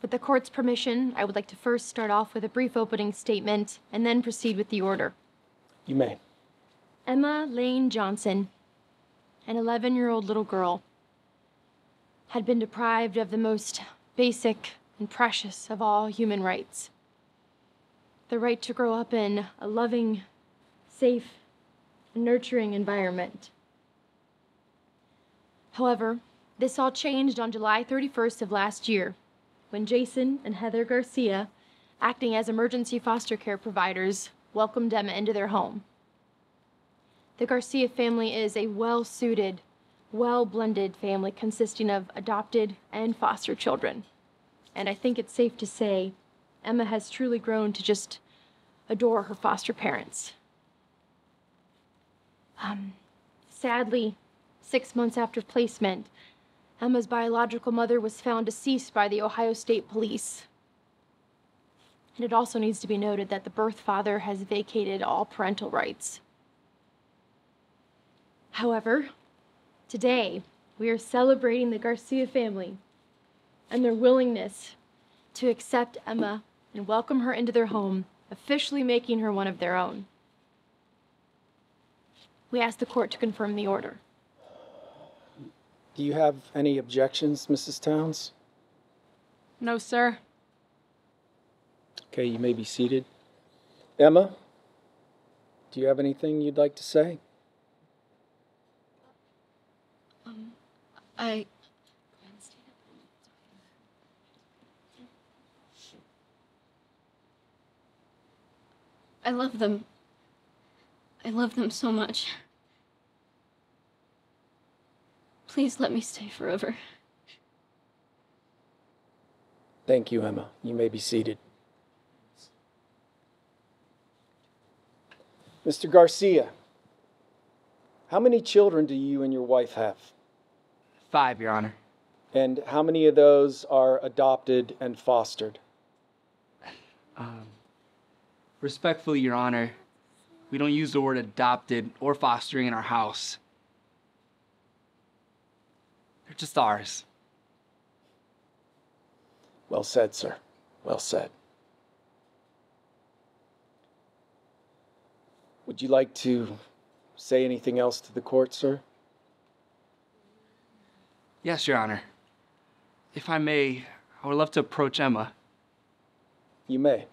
with the court's permission, I would like to first start off with a brief opening statement and then proceed with the order. You may. Emma Lane Johnson, an 11 year old little girl, had been deprived of the most basic and precious of all human rights the right to grow up in a loving, safe, nurturing environment. However, this all changed on July 31st of last year when Jason and Heather Garcia, acting as emergency foster care providers, welcomed Emma into their home. The Garcia family is a well suited, well blended family consisting of adopted and foster children. And I think it's safe to say Emma has truly grown to just adore her foster parents. Um, sadly, six months after placement, Emma's biological mother was found deceased by the Ohio State Police. And it also needs to be noted that the birth father has vacated all parental rights. However, today we are celebrating the Garcia family and their willingness to accept Emma and welcome her into their home, officially making her one of their own. We ask the court to confirm the order. Do you have any objections, Mrs. Towns? No, sir. Okay, you may be seated. Emma, do you have anything you'd like to say? Um, I. I love them. I love them so much. Please let me stay forever. Thank you, Emma. You may be seated. Mr. Garcia, how many children do you and your wife have? Five, Your Honor. And how many of those are adopted and fostered? Um, respectfully, Your Honor, we don't use the word adopted or fostering in our house. They're just ours. Well said, sir. Well said. Would you like to say anything else to the court, sir? Yes, Your Honor. If I may, I would love to approach Emma. You may.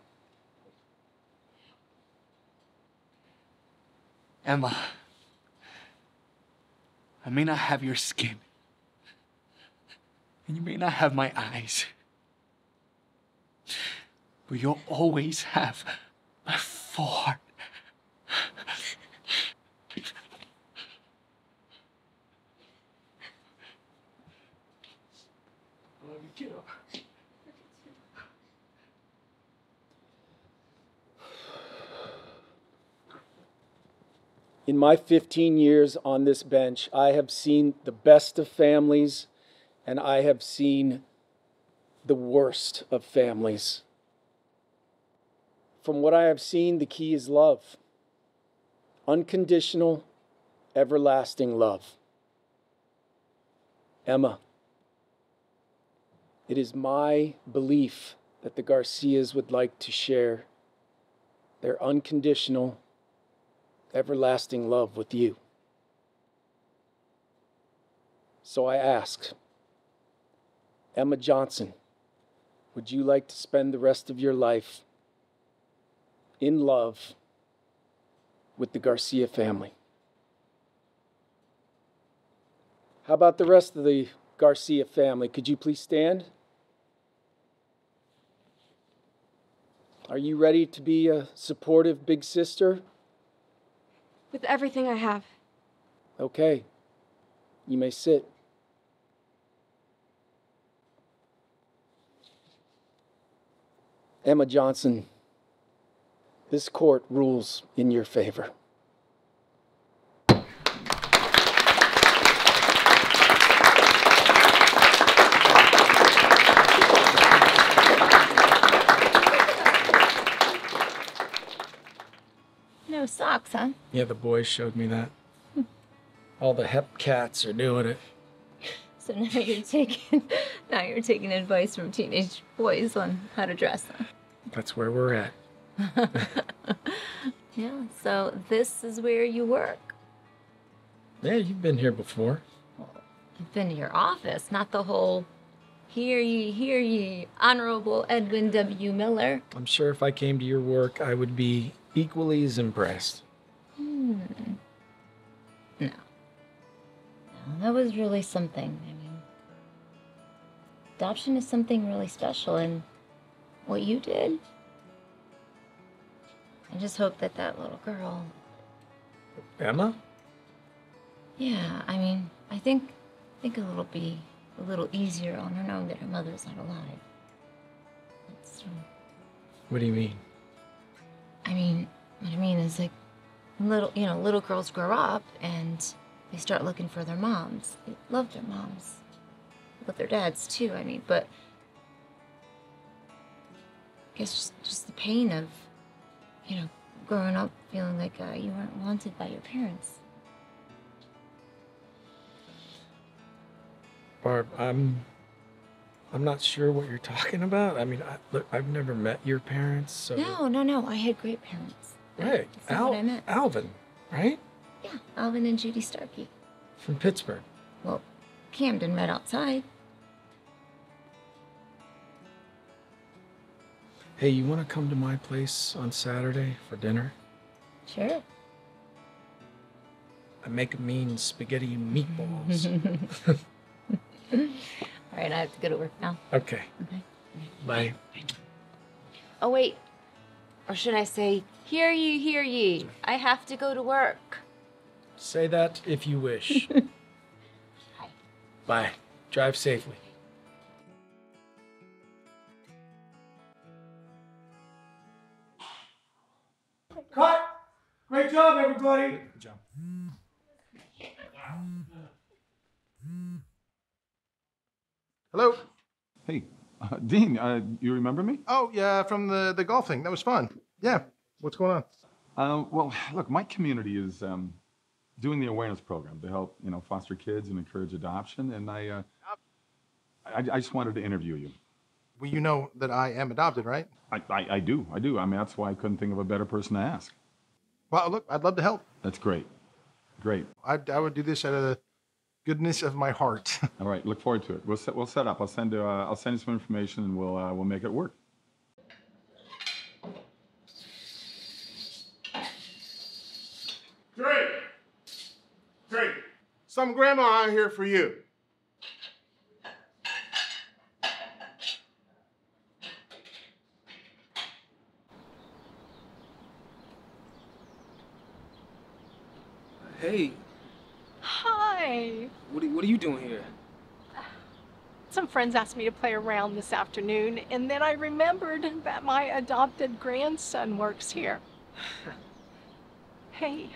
Emma, I may not have your skin, and you may not have my eyes, but you'll always have my full heart. In my 15 years on this bench, I have seen the best of families and I have seen the worst of families. From what I have seen, the key is love unconditional, everlasting love. Emma, it is my belief that the Garcias would like to share their unconditional, everlasting love with you. So I ask, Emma Johnson, would you like to spend the rest of your life in love with the Garcia family? How about the rest of the Garcia family? Could you please stand? Are you ready to be a supportive big sister? With everything I have. Okay. You may sit. Emma Johnson, this court rules in your favor. No socks, huh? Yeah, the boys showed me that. Hmm. All the hep cats are doing it. So now you're taking *laughs* now you're taking advice from teenage boys on how to dress. Huh? That's where we're at. *laughs* Yeah. So this is where you work. Yeah, you've been here before. You've been to your office, not the whole hear ye, hear ye, Honorable Edwin W. Miller. I'm sure if I came to your work, I would be equally as impressed. Hmm. No. No, that was really something. I mean, adoption is something really special, and what you did. I just hope that that little girl. Emma? Yeah, I mean, I think, I think it'll be a little easier on her knowing that her mother's not alive. It's, um, What do you mean? I mean, what I mean is like, little, you know, little girls grow up and they start looking for their moms. They love their moms, love their dads too. I mean, but I guess just, just the pain of, you know, growing up feeling like uh, you weren't wanted by your parents. Barb, I'm I'm not sure what you're talking about. I mean, I, look, I've never met your parents, so No, no, no. I had great parents. right, That's not what I Al- meant. Alvin, right Yeah, Alvin and Judy Starkey. from Pittsburgh. Well, Camden met outside. Hey, you want to come to my place on Saturday for dinner? Sure. I make a mean spaghetti and meatballs. *laughs* *laughs* All right, I have to go to work now. okay. Okay. Bye. Oh, wait. Or should I say, hear ye, hear ye. I have to go to work. Say that if you wish. *laughs* Bye. Bye. Drive safely. Great job, everybody! Good job. Hello. Hey, uh, *laughs* Dean, uh, you remember me? Oh yeah, from the the golfing. That was fun. Yeah. What's going on? Uh, well, look, my community is um, doing the awareness program to help you know foster kids and encourage adoption, and I, uh, I, I just wanted to interview you. Well, you know that I am adopted, right? I, I, I do. I do. I mean, that's why I couldn't think of a better person to ask. Well, look, I'd love to help. That's great. Great. I, I would do this out of the goodness of my heart. *laughs* All right. Look forward to it. We'll set, we'll set up. I'll send, uh, I'll send you some information and we'll, uh, we'll make it work. Drake! Drake! Some grandma out here for you. Hey, Hi. what are, what are you doing here? Some friends asked me to play around this afternoon, and then I remembered that my adopted grandson works here. *sighs* hey,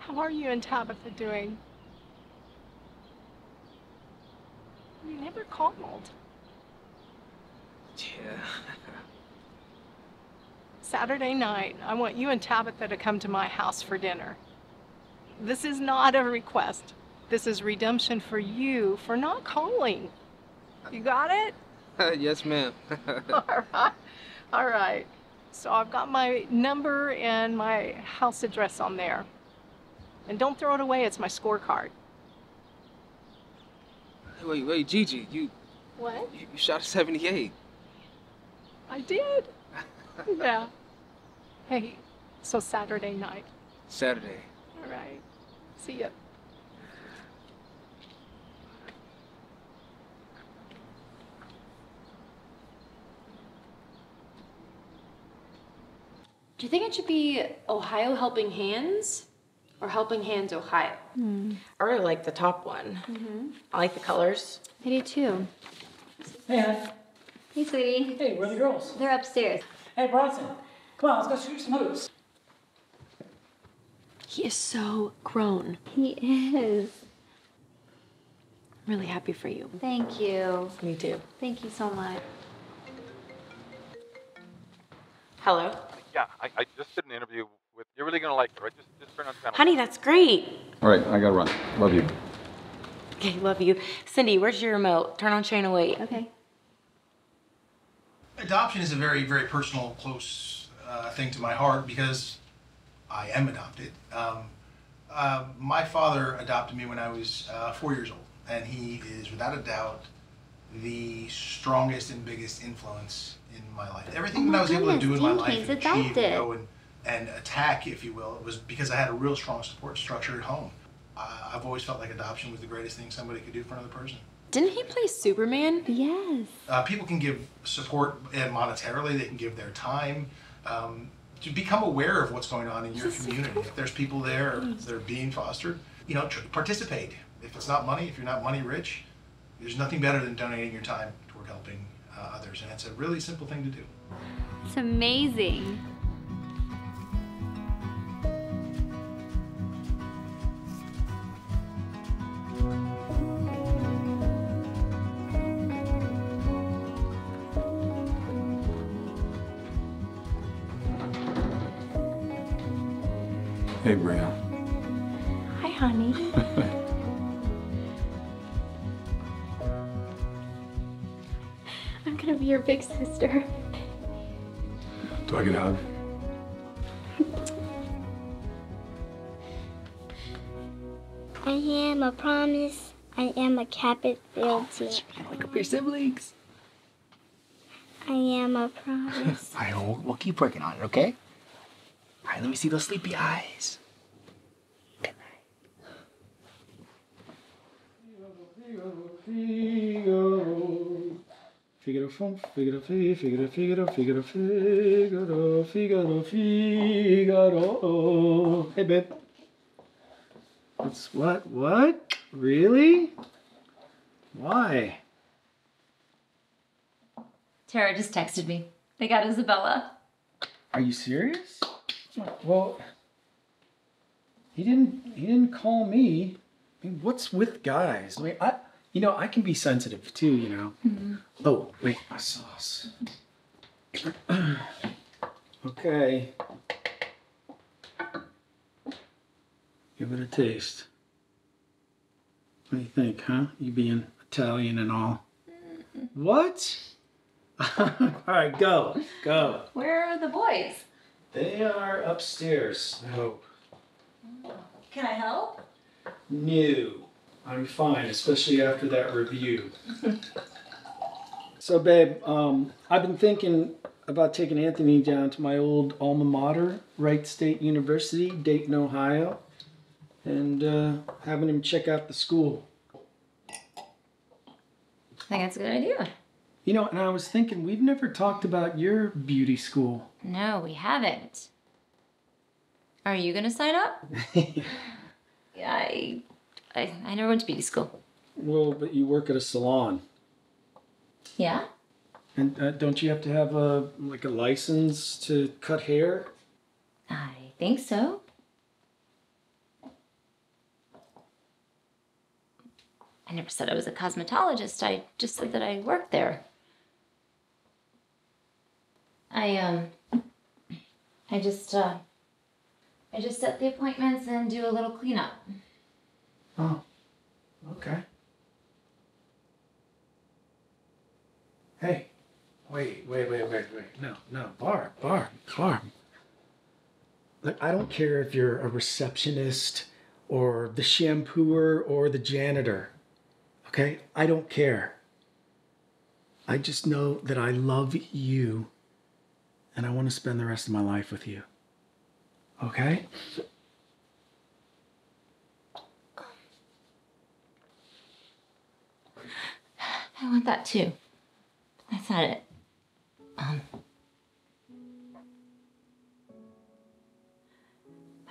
how are you and Tabitha doing? You never called. Yeah. *laughs* Saturday night, I want you and Tabitha to come to my house for dinner. This is not a request. This is redemption for you for not calling. You got it? *laughs* yes, ma'am. *laughs* All right. All right. So I've got my number and my house address on there. And don't throw it away, it's my scorecard. wait, wait, Gigi, you What? you you shot a 78. I did. *laughs* yeah. Hey, so Saturday night. Saturday. All right. See ya. Do you think it should be Ohio Helping Hands or Helping Hands Ohio? I really like the top one. Mm-hmm. I like the colors. I do too. Hey, hon. Hey, sweetie. Hey, where are the girls? They're upstairs. Hey, Bronson. Come on, let's go shoot some hoops. He is so grown. He is. I'm really happy for you. Thank you. Me too. Thank you so much. Hello? Yeah, I, I just did an interview with. You're really gonna like her, right? Just, just turn on channel. Honey, that's great. All right. I got to run. Love you. Okay, love you. Cindy, where's your remote? Turn on channel 8. Okay. Adoption is a very, very personal, close uh, thing to my heart because I am adopted. Um, uh, my father adopted me when I was uh, four years old, and he is without a doubt the strongest and biggest influence in my life. Everything Oh my that I was able to do in my life Cain's and achieve, you adopted. know, and, and attack, if you will, it was because I had a real strong support structure at home. Uh, I've always felt like adoption was the greatest thing somebody could do for another person. Didn't he play Superman? Yes. Uh, people can give support and monetarily, they can give their time um, to become aware of what's going on in your community. If there's people there that are being fostered, you know, tr- participate. If it's not money, if you're not money rich, there's nothing better than donating your time toward helping uh, others. And it's a really simple thing to do. It's amazing. Hey, Bria. Hi, honey. *laughs* I'm gonna be your big sister. Do I get a hug? I am a promise. I am a captain. Oh, Look up your siblings. I am a promise. *laughs* I we'll, we'll keep working on it, okay? All right, let me see those sleepy eyes. Figaro, fum, Figaro, fi, Figaro, Figaro, Figaro, Figaro, Figaro, Figaro. Hey, babe. What's what? What? Really? Why? Tara just texted me. They got Isabella. Are you serious? Well, he didn't. He didn't call me. I mean, what's with guys? I mean, I. You know, I can be sensitive too. You know. Mm-hmm. Oh, wait, my sauce. *clears throat* okay. Give it a taste. What do you think, huh? You being Italian and all. Mm-hmm. What? *laughs* All right, go, go. Where are the boys? They are upstairs. I hope. Can I help? No, I'm fine, especially after that review. So, babe, um, I've been thinking about taking Anthony down to my old alma mater, Wright State University, Dayton, Ohio, and uh, having him check out the school. I think that's a good idea. You know, and I was thinking, we've never talked about your beauty school. No, we haven't. Are you gonna sign up? *laughs* yeah, I, I, I never went to beauty school. Well, but you work at a salon, Yeah. and uh, don't you have to have a like a license to cut hair? I think so. I never said I was a cosmetologist. I just said that I worked there. I um I just uh I just set the appointments and do a little cleanup. Oh, okay. Hey, wait, wait, wait, wait, wait. No, no, Barb, Barb, Barb. Look, I don't care if you're a receptionist or the shampooer or the janitor. Okay? I don't care. I just know that I love you and I want to spend the rest of my life with you. Okay? I want that too. That's not it. Um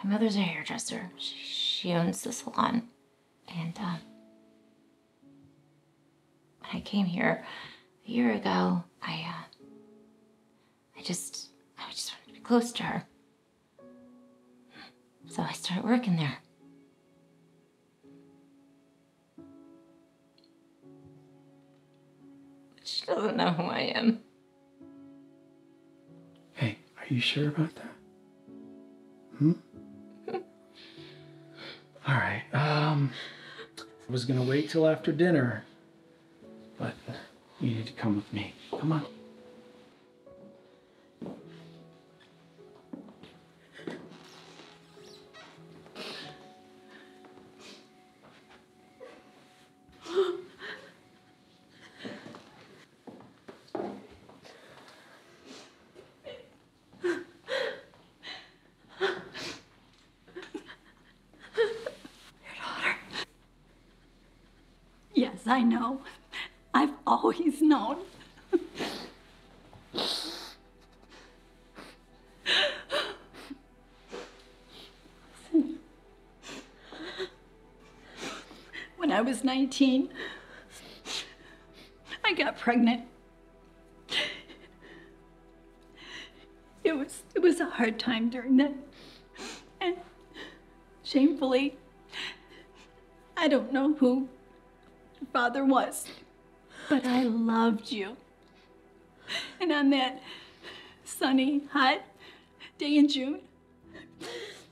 My mother's a hairdresser. She, she owns the salon. And um when I came here a year ago, I uh I just I just wanted to be close to her. So I started working there. She doesn't know who I am. Hey, are you sure about that? Hmm? *laughs* All right. Um, I was gonna wait till after dinner, but you need to come with me. Come on. 19, I got pregnant. It was it was a hard time during that. And shamefully, I don't know who your father was, but I loved you. And on that sunny, hot day in June,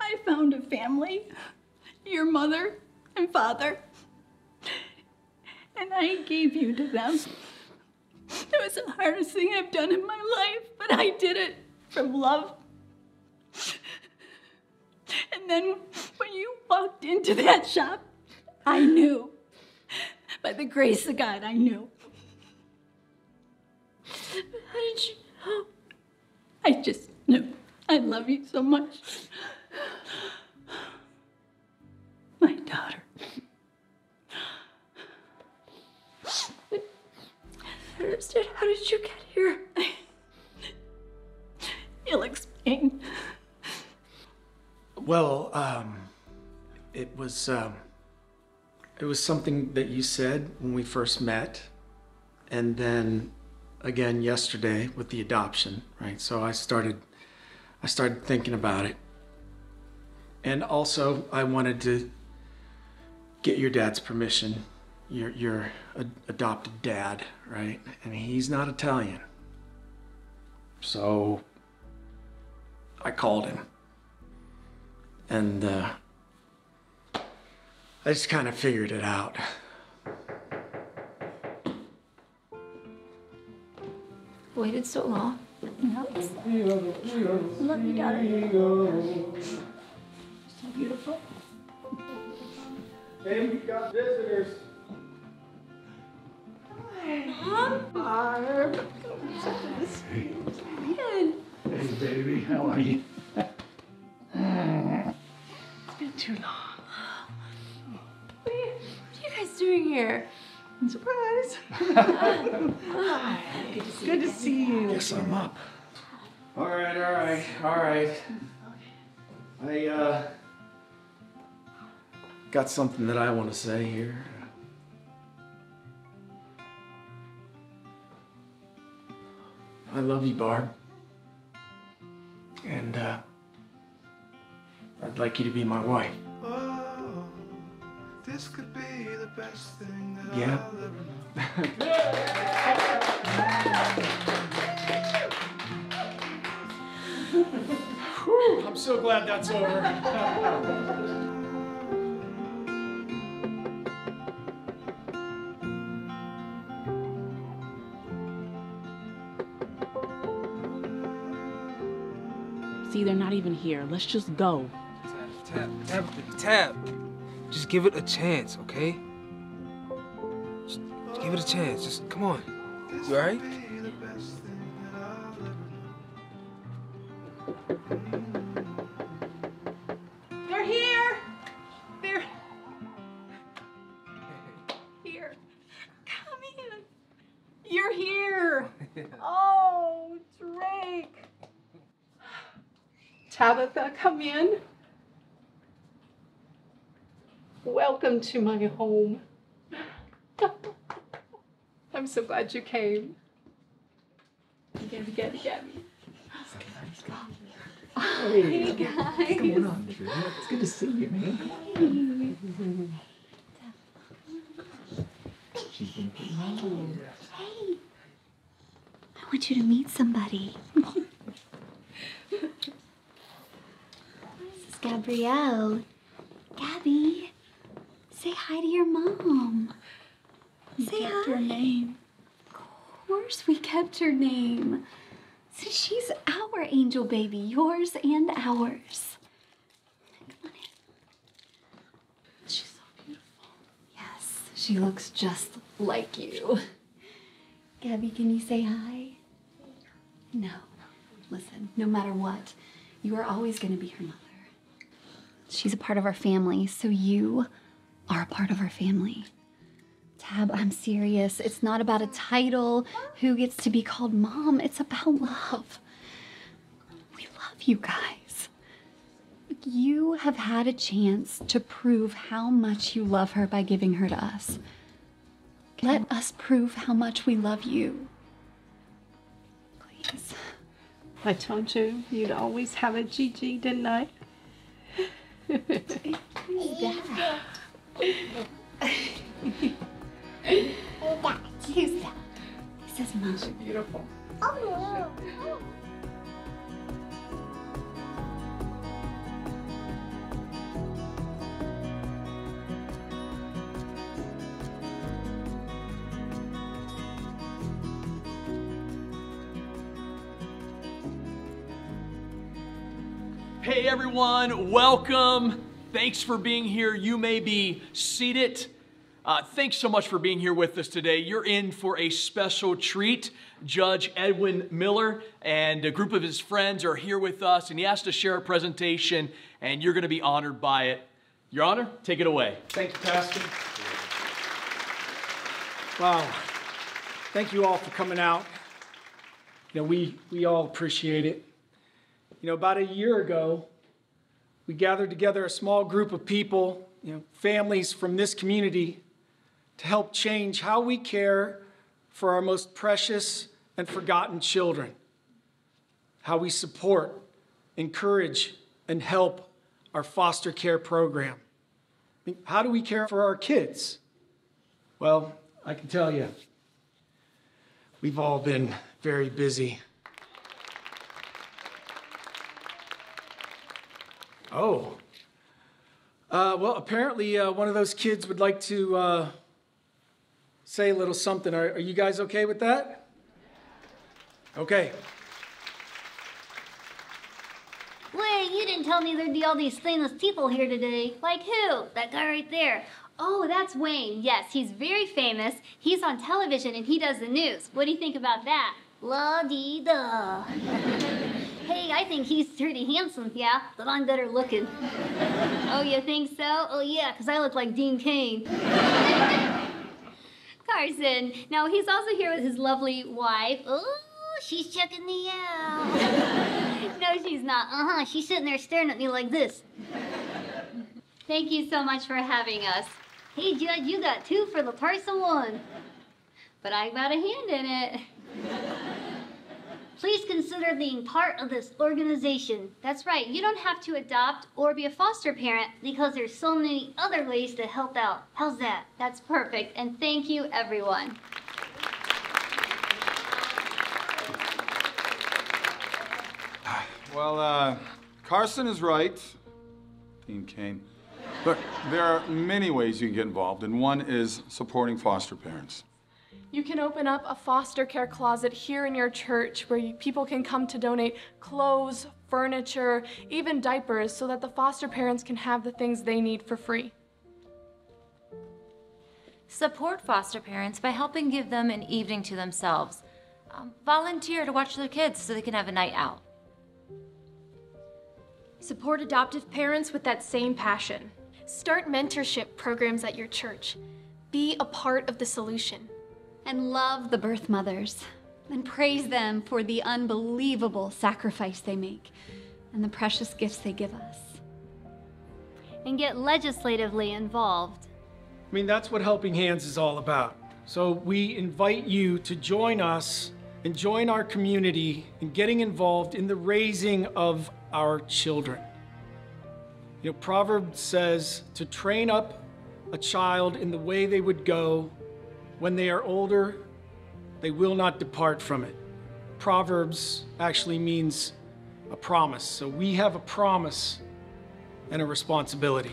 I found a family, your mother and father, I gave you to them. It was the hardest thing I've done in my life, but I did it from love. And then when you walked into that shop, I knew. By the grace of God, I knew. How did you know? I just knew. I love you so much. How did you get here? *laughs* You'll explain. Well, um, it was um, it was something that you said when we first met, and then again yesterday with the adoption, right? So I started I started thinking about it, and also I wanted to get your dad's permission. Your your ad- adopted dad, right? And he's not Italian, so I called him and uh, I just kind of figured it out. waited so long. Love you, daughter. So beautiful. Hey, we got visitors. Mom. Barb. Hey. Man. Hey, baby, how are you? It's been too long. What are you, what are you guys doing here? Surprise. Hi. Good to see Good to see you. Guess I'm up. All right, all right, all right. I uh got something that I want to say here. I love you, Barb. And uh I'd like you to be my wife. This could be the best thing that Yeah. I'll ever Whew, I'm so glad that's over. *laughs* See, they're not even here. Let's just go. Tab, tab, tab. Just give it a chance, okay? Just give it a chance. Just come on. You alright? Come in. Welcome to my home. I'm so glad you came. Gabby, Gabby, Gabby. Hey, guys. what's going on, Drew? It's good to see you, man. She's Hey, I want you to meet somebody. this is Gabrielle. Gabby, say hi to your mom. say kept hi. her name. Of course, we kept her name. So she's our angel baby, yours and ours. Come on in. She's so beautiful. Yes, she looks just like you. Gabby, can you say hi? No. Listen, no matter what, you are always going to be her mother. She's a part of our family, so you are a part of our family. Tab, I'm serious. It's not about a title, who gets to be called mom. It's about love. We love you guys. You have had a chance to prove how much you love her by giving her to us. Let us prove how much we love you. Please. I told you you'd always have a Gigi, didn't I? Who's that? Who's that? This is mom. beautiful. Oh, Hey everyone, welcome. Thanks for being here. You may be seated. Uh, thanks so much for being here with us today. You're in for a special treat. Judge Edwin Miller and a group of his friends are here with us, and he asked to share a presentation, and you're going to be honored by it. Your Honor, take it away. Thank you, Pastor. Wow. Thank you all for coming out. You know, we, we all appreciate it. You know, about a year ago, we gathered together a small group of people, you know, families from this community to help change how we care for our most precious and forgotten children, how we support, encourage, and help our foster care program. I mean, how do we care for our kids? Well, I can tell you, we've all been very busy. Oh. Uh, well, apparently uh, one of those kids would like to uh, say a little something. Are, are you guys okay with that? Okay. Wait, you didn't tell me there'd be all these stainless people here today. Like who? That guy right there. Oh, that's Wayne. Yes, he's very famous. He's on television and he does the news. What do you think about that? La dee da. *laughs* hey, I think he's pretty handsome, yeah, but I'm better looking. Oh, you think so? Oh, yeah, because I look like Dean Cain. *laughs* Carson. Now, he's also here with his lovely wife. Oh, she's checking me out. *laughs* no, she's not. Uh huh, she's sitting there staring at me like this. Thank you so much for having us. Hey, Judge, you got two for the price of one. But I got a hand in it. Please consider being part of this organization. That's right. You don't have to adopt or be a foster parent because there's so many other ways to help out. How's that? That's perfect. And thank you, everyone. Well, uh, Carson is right. Dean Cain. Look, there are many ways you can get involved, and one is supporting foster parents. You can open up a foster care closet here in your church where you, people can come to donate clothes, furniture, even diapers so that the foster parents can have the things they need for free. Support foster parents by helping give them an evening to themselves. Um, volunteer to watch their kids so they can have a night out. Support adoptive parents with that same passion. Start mentorship programs at your church. Be a part of the solution. And love the birth mothers. And praise them for the unbelievable sacrifice they make and the precious gifts they give us. And get legislatively involved. I mean, that's what Helping Hands is all about. So we invite you to join us and join our community in getting involved in the raising of our children. You know, Proverbs says to train up a child in the way they would go. When they are older, they will not depart from it. Proverbs actually means a promise. So we have a promise and a responsibility.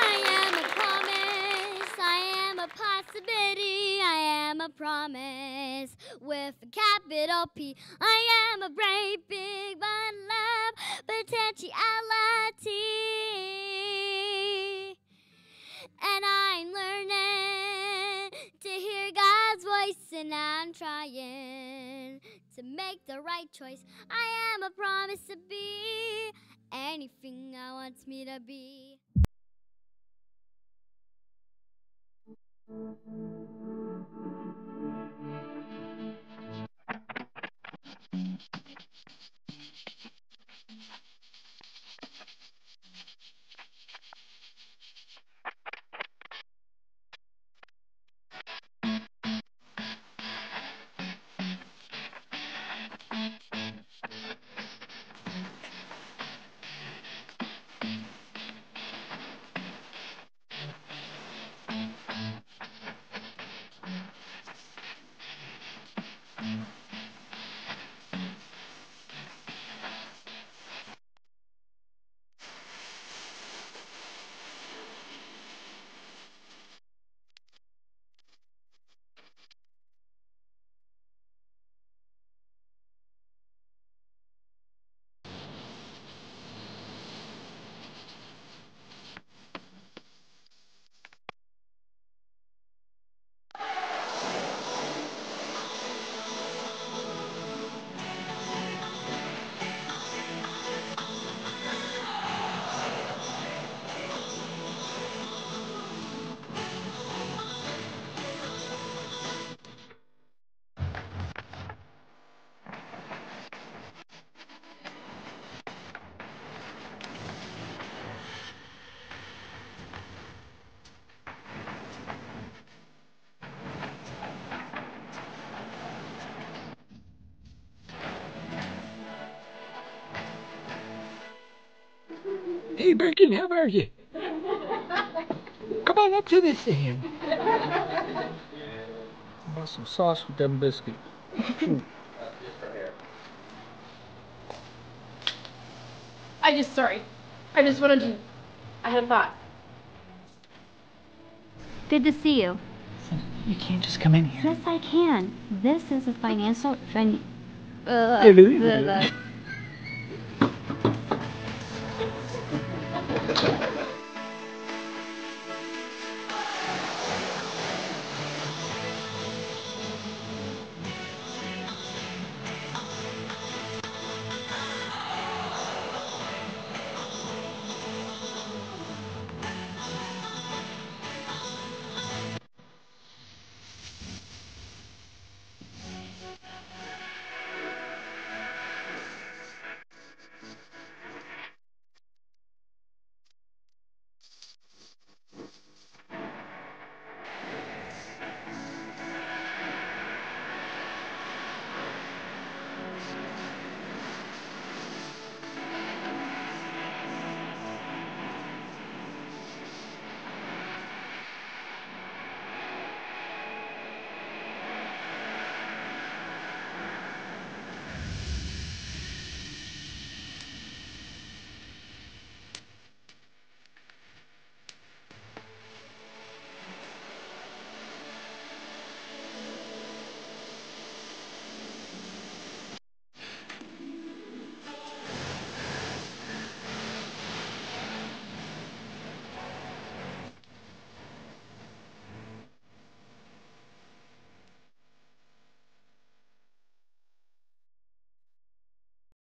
I am a promise. I am a possibility. I am a promise with a capital P. I am a great big bundle of potentiality. And I'm learning to hear God's voice, and I'm trying to make the right choice. I am a promise to be anything I want me to be. Hey, Birkin, how are you? Come on up to this stand. Want some sauce with them biscuit. I just, sorry. I just wanted to, I had a thought. Good to see you. You can't just come in here. Yes, I can. This is a financial. Fin- uh,